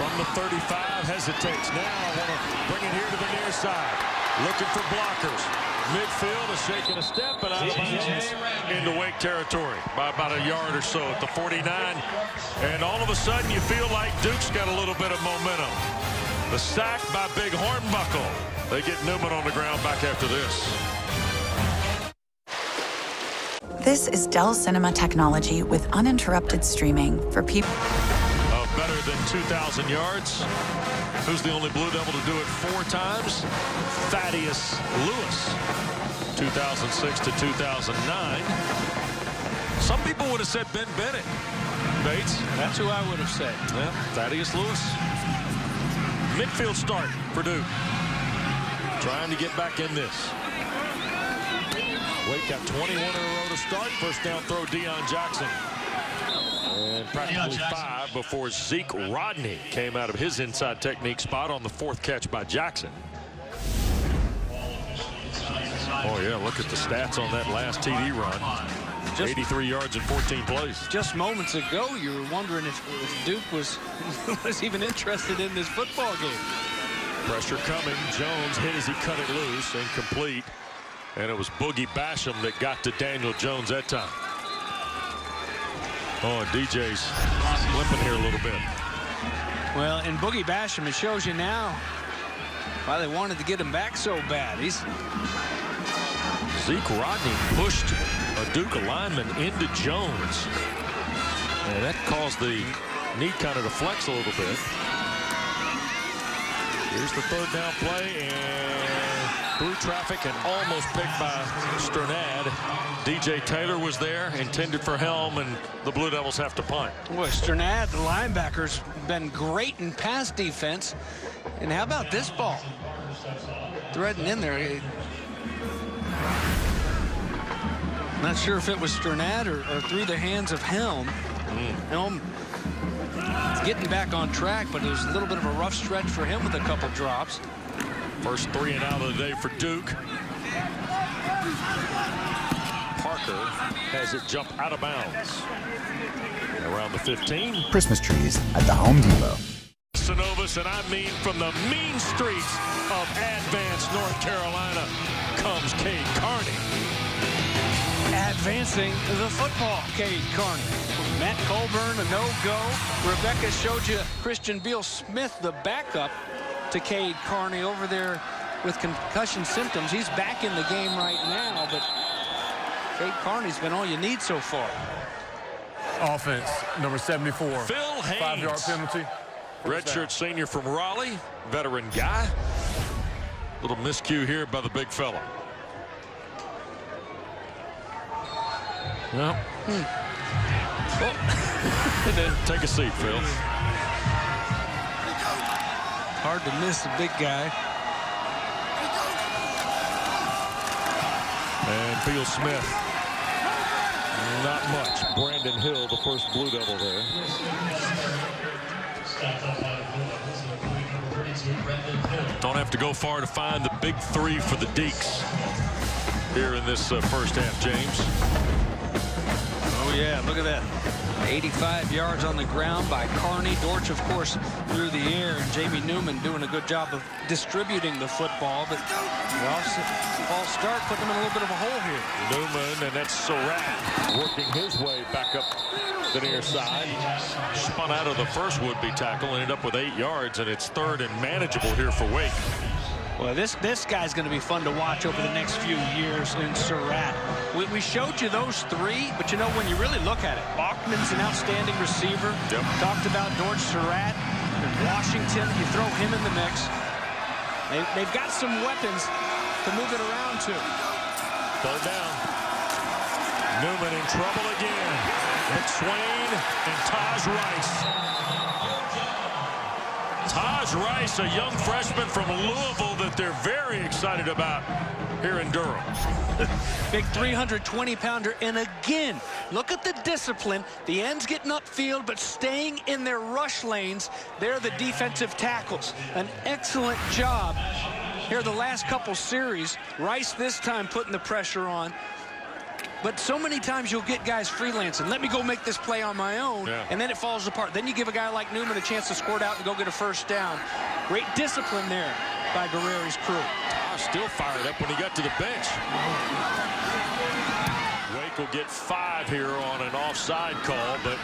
From the 35, hesitates. Now I want to bring it here to the near side. Looking for blockers. Midfield is shaking a step and out of bounds into Wake territory by about a yard or so at the 49. And all of a sudden you feel like Duke's got a little bit of momentum. The sack by Big Hornbuckle. They get Newman on the ground back after this. This is Dell Cinema Technology with uninterrupted streaming for people. Uh, better than 2,000 yards. Who's the only Blue Devil to do it four times? Thaddeus Lewis, 2006 to 2009. Some people would have said Ben Bennett. Bates. That's who I would have said. Yeah, Thaddeus Lewis. Midfield start for Duke. Trying to get back in this. Wake got 21 in a row to start. First down throw, Deon Jackson. And practically five before Zeke Rodney came out of his inside technique spot on the fourth catch by Jackson. Oh, yeah, look at the stats on that last TD run. Just 83 yards in 14 plays. Just moments ago, you were wondering if, if Duke was, was even interested in this football game. Pressure coming. Jones hit as he cut it loose, incomplete. And it was Boogie Basham that got to Daniel Jones that time. Oh, DJ's limping here a little bit. Well, in Boogie Basham, it shows you now why they wanted to get him back so bad. He's Zeke Rodney pushed a Duke lineman into Jones. And that caused the knee kind of to flex a little bit. Here's the third down play and through traffic and almost picked by Strnad. DJ Taylor was there, intended for Helm, and the Blue Devils have to punt. Boy, Strnad, the linebacker's been great in pass defense. And how about this ball? Threading in there. Not sure if it was Strnad or, or through the hands of Helm. Mm. Helm getting back on track, but it was a little bit of a rough stretch for him with a couple drops. First three and out of the day for Duke. Parker has it jump out of bounds. Around the 15. Christmas trees at the Home Depot. Synovus, and I mean from the mean streets of Advance, North Carolina, comes Cade Carney. Advancing the football, Cade Carney. Matt Colburn, a no-go. Rebecca showed you Christian Beal-Smith, the backup to Cade Carney over there with concussion symptoms. He's back in the game right now, but Cade Carney's been all you need so far. Offense, number 74. Phil Haynes. Five-yard penalty. Redshirt senior from Raleigh, veteran guy. Little miscue here by the big fella. No. Hmm. Oh. and then take a seat, Phil. Hard to miss the big guy. And Beal Smith. Not much. Brandon Hill, the first Blue Devil there. Don't have to go far to find the big three for the Deacs here in this uh, first half, James. Oh, yeah, look at that. 85 yards on the ground by Carney. Dortch, of course, through the air. And Jamie Newman doing a good job of distributing the football. But well, false start put them in a little bit of a hole here. Newman, and that's Surratt working his way back up the near side. Spun out of the first would-be tackle, ended up with eight yards, and it's third and manageable here for Wake. Well, this this guy's going to be fun to watch over the next few years in Surratt. We, we, showed you those three, but you know, when you really look at it, Bachman's an outstanding receiver. Yep. Talked about George Surratt. And Washington, you throw him in the mix. They, they've got some weapons to move it around to. Third down. Newman in trouble again. McSwain and Taj Rice. Taj Rice, a young freshman from Louisville that they're very excited about here in Durham. Big 320-pounder, and again, look at the discipline. The ends getting upfield, but staying in their rush lanes. They're the defensive tackles. An excellent job here the last couple series. Rice this time putting the pressure on. But so many times you'll get guys freelancing. Let me go make this play on my own, yeah. and then it falls apart. Then you give a guy like Newman a chance to squirt out and go get a first down. Great discipline there by Guerrieri's crew. Oh, still fired up when he got to the bench. Wake will get five here on an offside call, but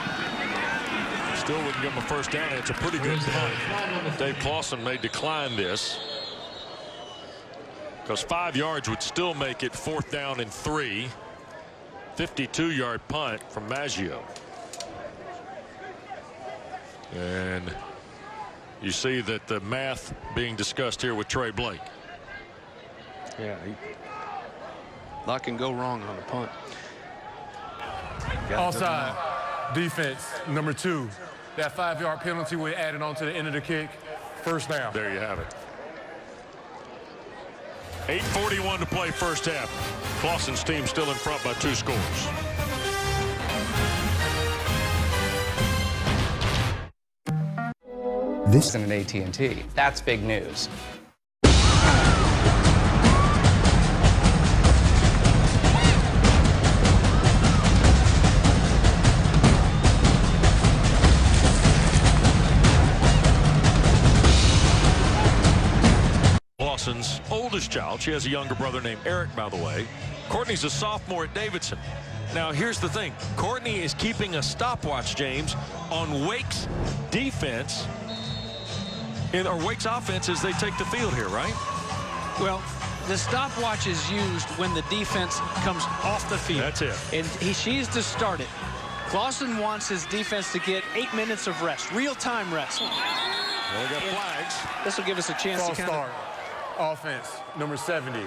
still wouldn't give him a first down. It's a pretty good punt. Dave Clawson may decline this because five yards would still make it fourth down and three. 52-yard punt from Maggio. And you see that the math being discussed here with Trey Blake. Yeah, he, a lot can go wrong on a punt. Offside defense number two. That five-yard penalty we added on to the end of the kick. First down. There you have it. 8.41 to play first half. Clawson's team still in front by two scores. This is an AT&T. That's big news. Oldest child. She has a younger brother named Eric, by the way. Courtney's a sophomore at Davidson. Now, here's the thing. Courtney is keeping a stopwatch, James, on Wake's defense, in, or Wake's offense as they take the field here, right? Well, the stopwatch is used when the defense comes off the field. That's it. And he, she's to start it. Clawson wants his defense to get eight minutes of rest, real-time rest. Well, we got flags. This will give us a chance False to kind start. Offense, number 70.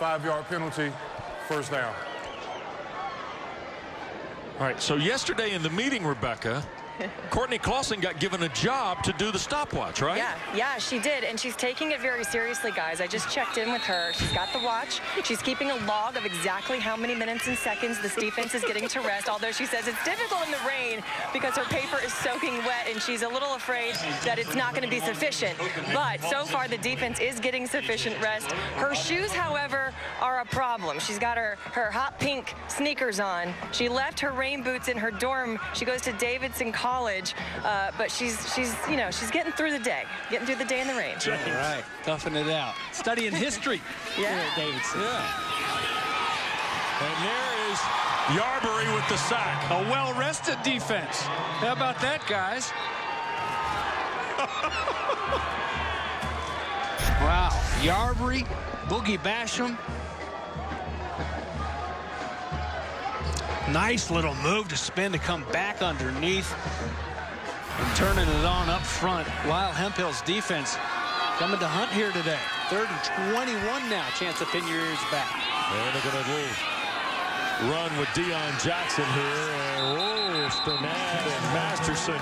Five-yard penalty, first down. All right, so yesterday in the meeting, Rebecca, Courtney Clawson got given a job to do the stopwatch, right? Yeah, yeah, she did. And she's taking it very seriously, guys. I just checked in with her. She's got the watch. She's keeping a log of exactly how many minutes and seconds this defense is getting to rest, although she says it's difficult in the rain because her paper is soaking wet and she's a little afraid that it's not going to be sufficient. But so far, the defense is getting sufficient rest. Her shoes, however, are a problem. She's got her, her hot pink sneakers on. She left her rain boots in her dorm. She goes to Davidson College college, uh, but she's she's you know she's getting through the day, getting through the day in the rain. All right, toughing it out, studying history. yeah, Davidson. Yeah. And there is Yarbury with the sack. A well-rested defense. How about that, guys? wow, Yarbury, Boogie Basham. Nice little move to spin to come back underneath and turning it on up front. Lyle Hemphill's defense coming to hunt here today. Third and 21 now. Chance to pin your ears back. And they're going to run with Deon Jackson here. And oh, Strnad and Masterson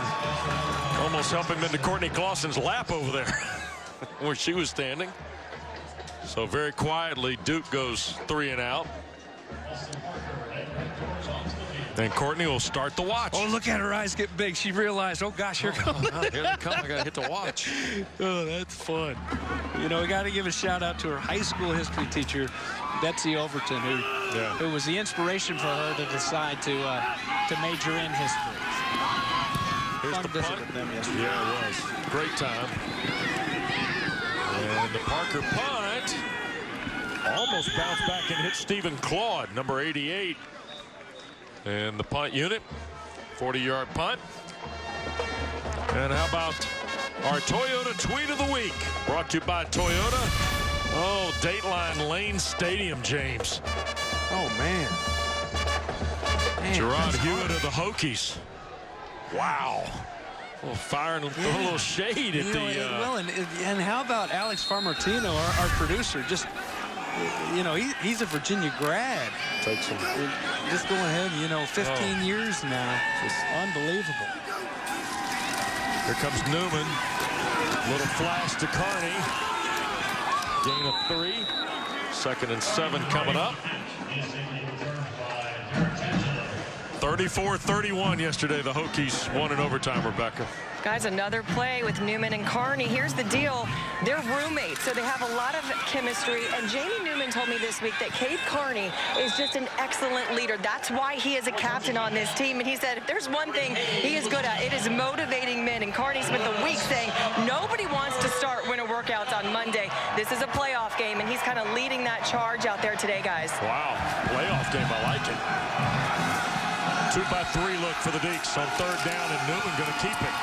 almost help him into Courtney Clawson's lap over there where she was standing. So very quietly, Duke goes three and out. And Courtney will start the watch. Oh, look at her eyes get big. She realized, oh, gosh, here Oh, no, here they come. I got to hit the watch. oh, that's fun. You know, we got to give a shout out to her high school history teacher, Betsy Overton, who Yeah. who was the inspiration for her to decide to uh, to major in history. Here's Fun the punt. with them yesterday. Yeah, it was. Great time. And the Parker punt almost bounced back and hit Stephen Claude, number 88. And the punt unit, 40-yard punt. And how about our Toyota Tweet of the Week? Brought to you by Toyota. Oh, Dateline Lane Stadium, James. Oh, man. Man, Gerard Hewitt hard. of the Hokies. Wow. Well, firing a little shade at You the. and- Uh, well, and, and how about Alex Farmartino, our, our producer? Just, you know, he, he's a Virginia grad. Takes him. Just going ahead, you know, 15 Oh. years now. Just unbelievable. Here comes Newman. Little flash to Carney. Gain of three. Second and seven coming up. 34-31 yesterday. The Hokies won in overtime, Rebecca. Guys, another play with Newman and Carney. Here's the deal. They're roommates, so they have a lot of chemistry. And Jamie Newman told me this week that Cade Carney is just an excellent leader. That's why he is a captain on this team. And he said, if there's one thing he is good at, it is motivating men. And Carney spent the week saying nobody wants to start winter workouts on Monday. This is a playoff game, and he's kind of leading that charge out there today, guys. Wow. Playoff game. I like it. Two by three look for the Deacs on third down, and Newman going to keep it.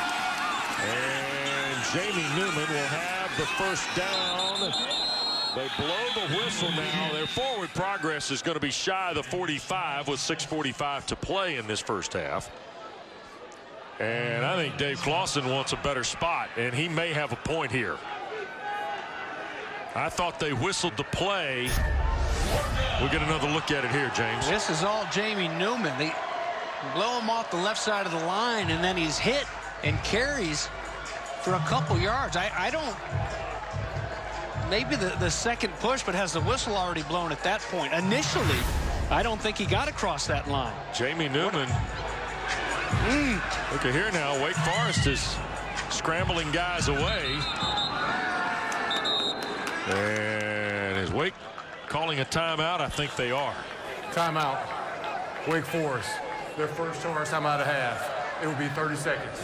And Jamie Newman will have the first down. They blow the whistle now. Their forward progress is going to be shy of the 45 with 6.45 to play in this first half. And I think Dave Clawson wants a better spot, and he may have a point here. I thought they whistled the play. We'll get another look at it here, James. This is all Jamie Newman. They blow him off the left side of the line, and then he's hit and carries for a couple yards. I, I don't. Maybe the, the second push, but has the whistle already blown at that point? Initially, I don't think he got across that line. Jamie Newman. Hmm. Look at here now. Wake Forest is scrambling guys away. And is Wake calling a timeout? I think they are. Timeout. Wake Forest their first charge time out of half. It will be 30 seconds.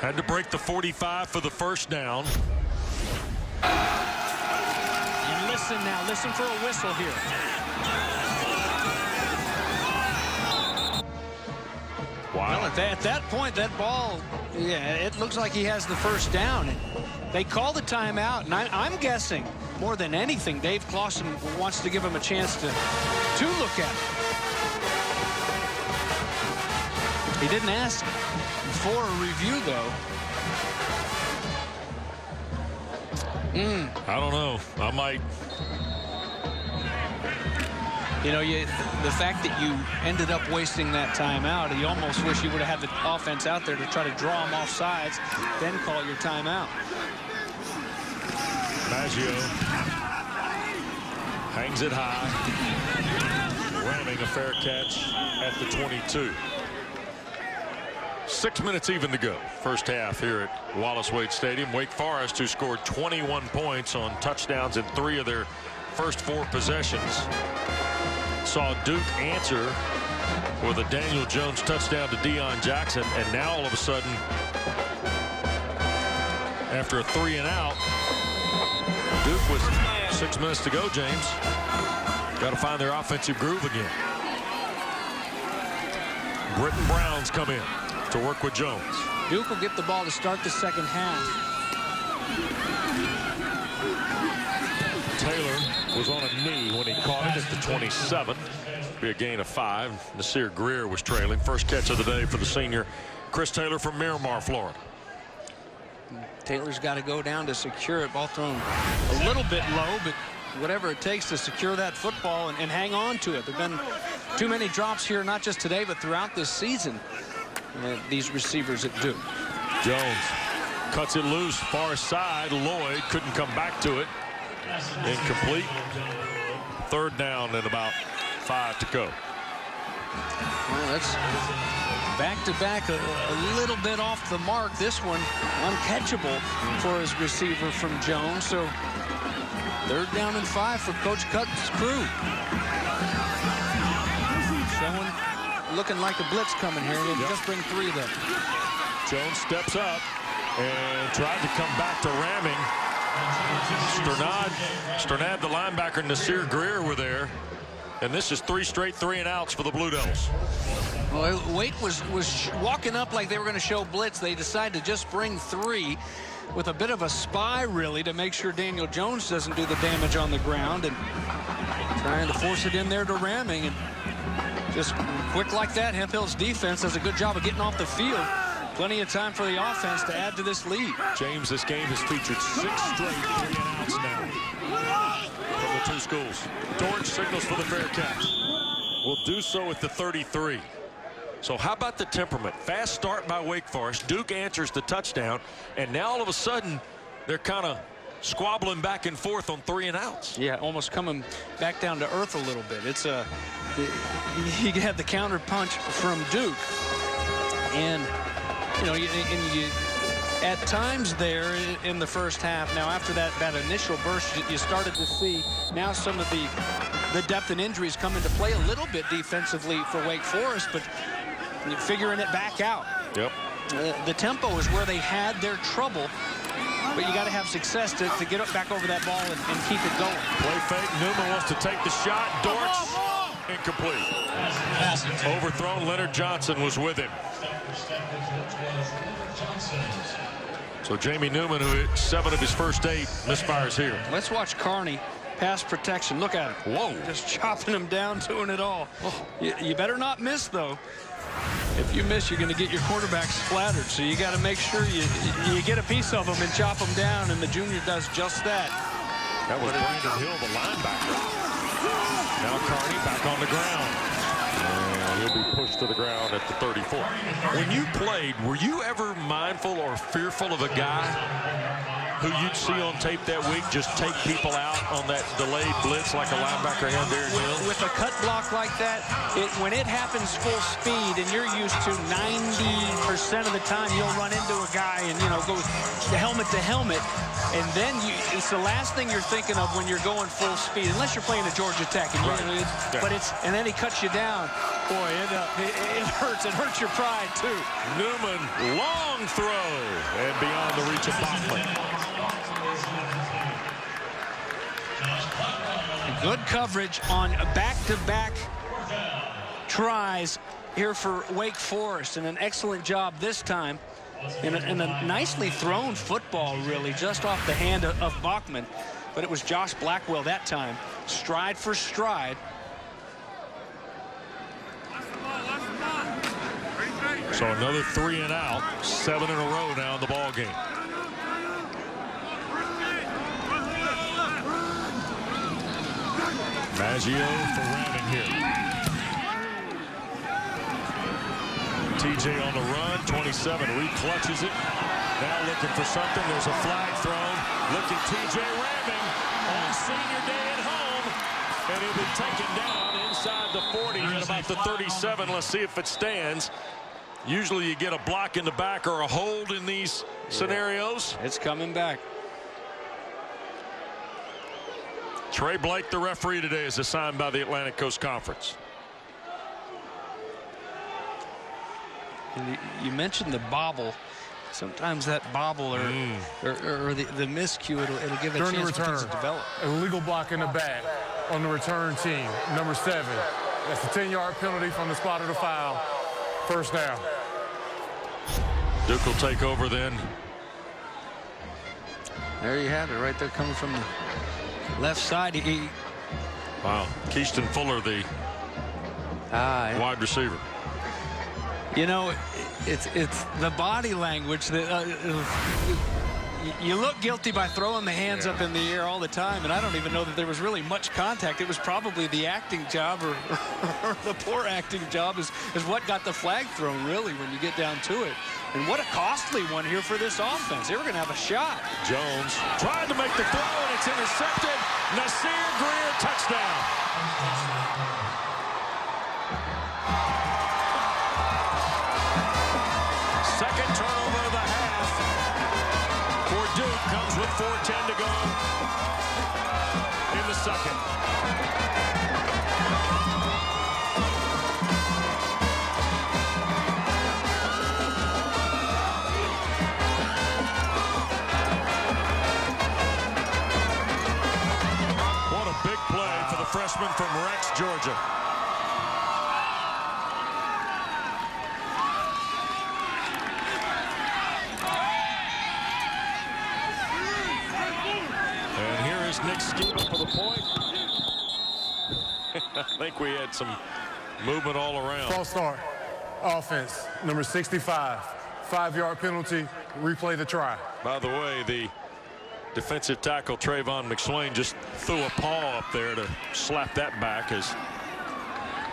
Had to break the 45 for the first down. And listen now, listen for a whistle here. Wow. Well, at that, at that point, that ball, yeah, it looks like he has the first down. They call the timeout, and I, am guessing more than anything, Dave Clawson wants to give him a chance to, to look at it. He didn't ask for a review, though. Mm. I don't know. I might. You know, you, the fact that you ended up wasting that timeout, you almost wish you would have had the offense out there to try to draw them off sides, then call your timeout. Maggio hangs it high, Rahming a fair catch at the 22. Six minutes even to go. First half here at Wallace Wade Stadium. Wake Forest, who scored 21 points on touchdowns in three of their first four possessions, saw Duke answer with a Daniel Jones touchdown to Deon Jackson. And now all of a sudden, after a three and out, Duke was six minutes to go, James. Got to find their offensive groove again. Brittain Browns come in to work with Jones. Duke will get the ball to start the second half. Taylor was on a knee when he caught it at the 27. Be a gain of five. Nasir Greer was trailing. First catch of the day for the senior Chris Taylor from Miramar, Florida. Taylor's got to go down to secure it. Ball thrown a little bit low, but whatever it takes to secure that football and, and hang on to it. There have been too many drops here, not just today, but throughout this season. Uh, these receivers at Duke. Jones cuts it loose, far side. Lloyd couldn't come back to it. Incomplete. Third down and about five to go. Well, that's back to back, a, a, little bit off the mark. This one uncatchable for his receiver from Jones. So third down and five for Coach Cut's crew. Looking like a blitz coming here. Yep. just bring three of them. Jones steps up and tried to come back to Rahming. Strnad, Strnad, the linebacker, and Nasir Greer were there. And this is three straight three and outs for the Blue Devils. Well, Wake was was walking up like they were going to show blitz. They decided to just bring three with a bit of a spy, really, to make sure Daniel Jones doesn't do the damage on the ground and trying to force it in there to Rahming. And just quick like that, Hemphill's defense does a good job of getting off the field. Plenty of time for the offense to add to this lead. James, this game has featured six straight three and outs now from the two schools. Dortch signals for the fair catch. Will do so at the 33. So how about the temperament? Fast start by Wake Forest. Duke answers the touchdown. And now all of a sudden, they're kind of squabbling back and forth on three and outs. Yeah, almost coming back down to earth a little bit. It's a, you had the counter punch from Duke. And you know, and you, at times there in the first half, now after that, that initial burst, you started to see now some of the, the depth and injuries come into play a little bit defensively for Wake Forest, but figuring it back out. Yep. Uh, the tempo is where they had their trouble, but you got to have success to, to get up back over that ball and, and keep it going. Play fake. Newman wants to take the shot. Dortch, incomplete. Overthrown. Leonard Johnson was with him. So Jamie Newman, who hit seven of his first eight, misfires here. Let's watch Carney. Pass protection. Look at him. Whoa. Just chopping him down, doing it all. Oh. You, you better not miss, though. If you miss, you're going to get your quarterbacks splattered. So you got to make sure you you get a piece of them and chop them down, and the junior does just that. That was Brandon Hill, the linebacker. Now Carney back on the ground. And he'll be pushed to the ground at the 34. When you played, were you ever mindful or fearful of a guy who you'd see on tape that week just take people out on that delayed blitz like a linebacker had there with, with a cut block like that, it, when it happens full speed and you're used to 90% of the time you'll run into a guy and, you know, go helmet to helmet. And then you, it's the last thing you're thinking of when you're going full speed, unless you're playing a Georgia Tech. And right. yeah. But it's, and then he cuts you down. Boy, it, uh, it, it hurts. It hurts your pride, too. Newman, long throw, and beyond the reach of Bachman. Good coverage on back-to-back -back tries here for Wake Forest, and an excellent job this time. In a, a nicely thrown football, really, just off the hand of, of Bachman. But it was Josh Blackwell that time, stride for stride. So another three and out, seven in a row now in the ball game. Maggio for Rahming here. TJ on the run, 27, reclutches it. Now looking for something. There's a flag thrown. Look at TJ Rahming on senior day at home. And he'll be taken down inside the 40 at about the 37. Let's see if it stands. Usually you get a block in the back or a hold in these scenarios. It's coming back. Trey Blake, the referee today, is assigned by the Atlantic Coast Conference. You mentioned the bobble. Sometimes that bobble or, mm. or, or, the, the miscue, it'll, it'll give a During chance the return, to develop. Illegal block in the back on the return team, number seven. That's a 10-yard penalty from the spot of the foul. First down. Duke will take over then. There you have it, right there coming from the left side. He, wow, Keaston Fuller, the uh, wide receiver. You know, it's it's the body language that uh, you look guilty by throwing the hands yeah. up in the air all the time, and I don't even know that there was really much contact. It was probably the acting job or, or the poor acting job is, is what got the flag thrown, really, when you get down to it. And what a costly one here for this offense. They were going to have a shot. Jones tried to make the throw, and it's intercepted. Nasir Greer, touchdown. Second turnover 4.10 to go in the second. What a big play for the freshman from Rex, Georgia. And here is Nick for the point. I think we had some movement all around. False start. Offense, number 65. Five-yard penalty. Replay the try. By the way, the defensive tackle Trayvon McSwain just threw a paw up there to slap that back as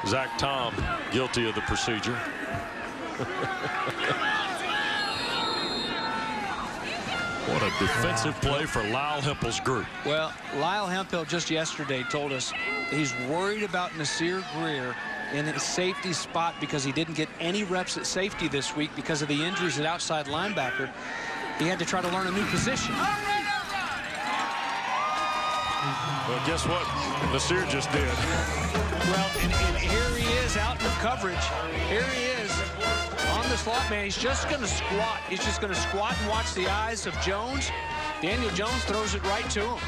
Zach Tom guilty of the procedure. what a defensive play for Lyle Hemphill's group. Well, Lyle Hempel just yesterday told us he's worried about Nasir Greer in his safety spot because he didn't get any reps at safety this week because of the injuries at outside linebacker. He had to try to learn a new position. Well, guess what? Nasir just did. Well, and, and, here he is out in coverage. Here he is on the slot man. He's just going to squat. He's just going to squat and watch the eyes of Jones. Daniel Jones throws it right to him.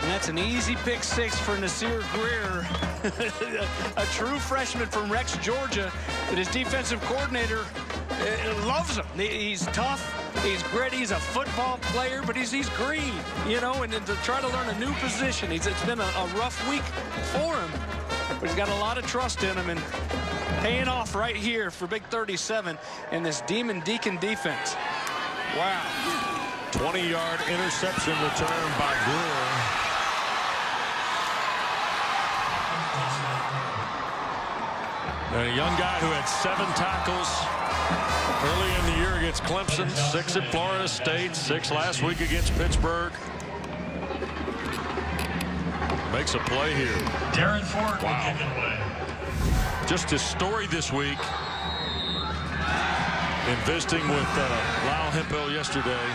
And that's an easy pick six for Nasir Greer, a true freshman from Rex, Georgia, that his defensive coordinator uh, loves him. He's tough. He's gritty. He's a football player, but he's he's green, you know, and, and to try to learn a new position. He's, it's been a, a rough week for him, but he's got a lot of trust in him and paying off right here for Big 37 and this Demon Deacon defense. Wow. 20-yard interception return by Greer. And a young guy who had seven tackles Early in the year against Clemson, six at Florida State, six last week against Pittsburgh. Makes a play here. Darren Ford wow. Just his story this week. In visiting with uh, Lyle Hemphill yesterday,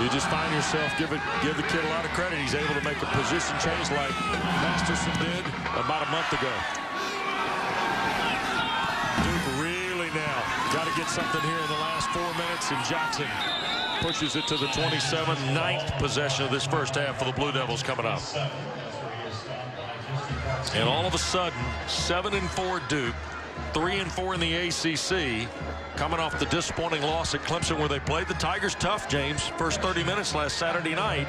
you just find yourself give it give the kid a lot of credit. He's able to make a position change like Masterson did about a month ago. Duke really now got to get something here in the last four minutes, and Jackson pushes it to the 27th, ninth possession of this first half for the Blue Devils coming up. And all of a sudden, 7 and 4 Duke, three and four in the ACC, coming off the disappointing loss at Clemson where they played the Tigers tough, James, first 30 minutes last Saturday night,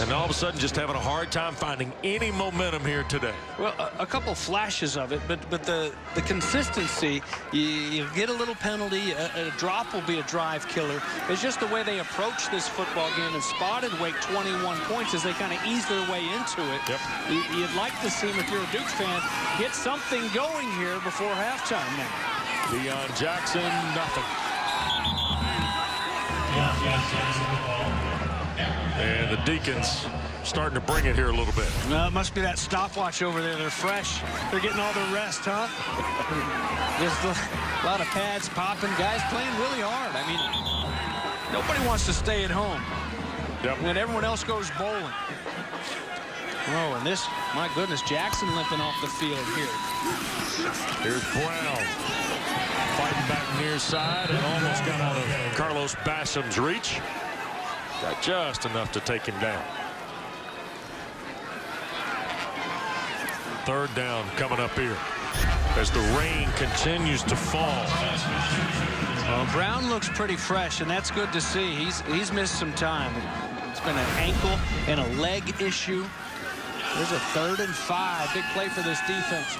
and all of a sudden just having a hard time finding any momentum here today. Well, a, a couple flashes of it, but but the the consistency, you, you get a little penalty, a, a, drop will be a drive killer. It's just the way they approach this football game and spotted Wake 21 points as they kind of ease their way into it. Yep. You, would like to see, them, if you're a Duke fan, get something going here before halftime now. Deon Jackson, nothing. And the Deacons starting to bring it here a little bit. No, it must be that stopwatch over there. They're fresh. They're getting all their rest, huh? Just a lot of pads popping. Guys playing really hard. I mean, nobody wants to stay at home. Yep. And everyone else goes bowling. Oh, and this, my goodness, Jackson limping off the field here. Here's Brown. Fighting back near side and almost got out of Carlos Basham's reach. Got just enough to take him down. Third down coming up here as the rain continues to fall. Well, Brown looks pretty fresh, and that's good to see. He's he's missed some time. It's been an ankle and a leg issue. There's a third and five. Big play for this defense.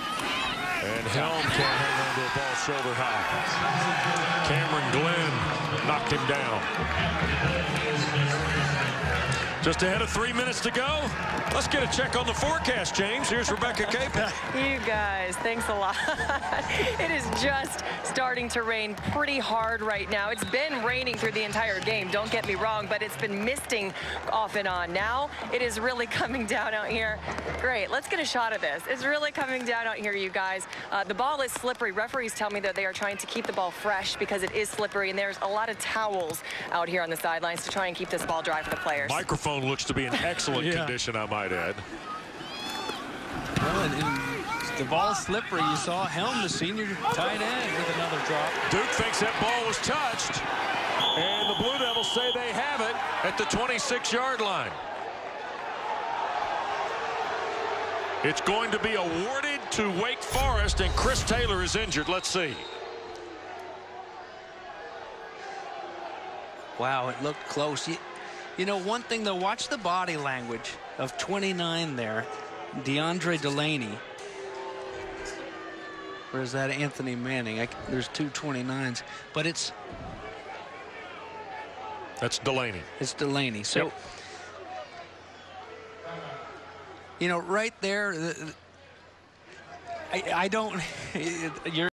And Helm can't hang on to a ball shoulder high. Cameron Glenn knocked him down. Just ahead of three minutes to go. Let's get a check on the forecast, James. Here's Rebecca Capon. You guys, thanks a lot. it is just starting to rain pretty hard right now. It's been raining through the entire game, don't get me wrong, but it's been misting off and on. Now it is really coming down out here. Great, let's get a shot of this. It's really coming down out here, you guys. Uh, the ball is slippery. Referees tell me that they are trying to keep the ball fresh because it is slippery, and there's a lot of towels out here on the sidelines to try and keep this ball dry for the players. Microphone looks to be in excellent yeah. condition, I might add. Well, and, and the ball's slippery. You saw Helm, the senior tight end, with another drop. Duke thinks that ball was touched. And the Blue Devils say they have it at the 26-yard line. It's going to be awarded to Wake Forest, and Chris Taylor is injured. Let's see. Wow, it looked close. You know, one thing, though, watch the body language of 29 there, DeAndre Delaney. Or is that Anthony Manning? I, there's two 29s, but it's... That's Delaney. It's Delaney. So, yep. you know, right there, I, I don't... You're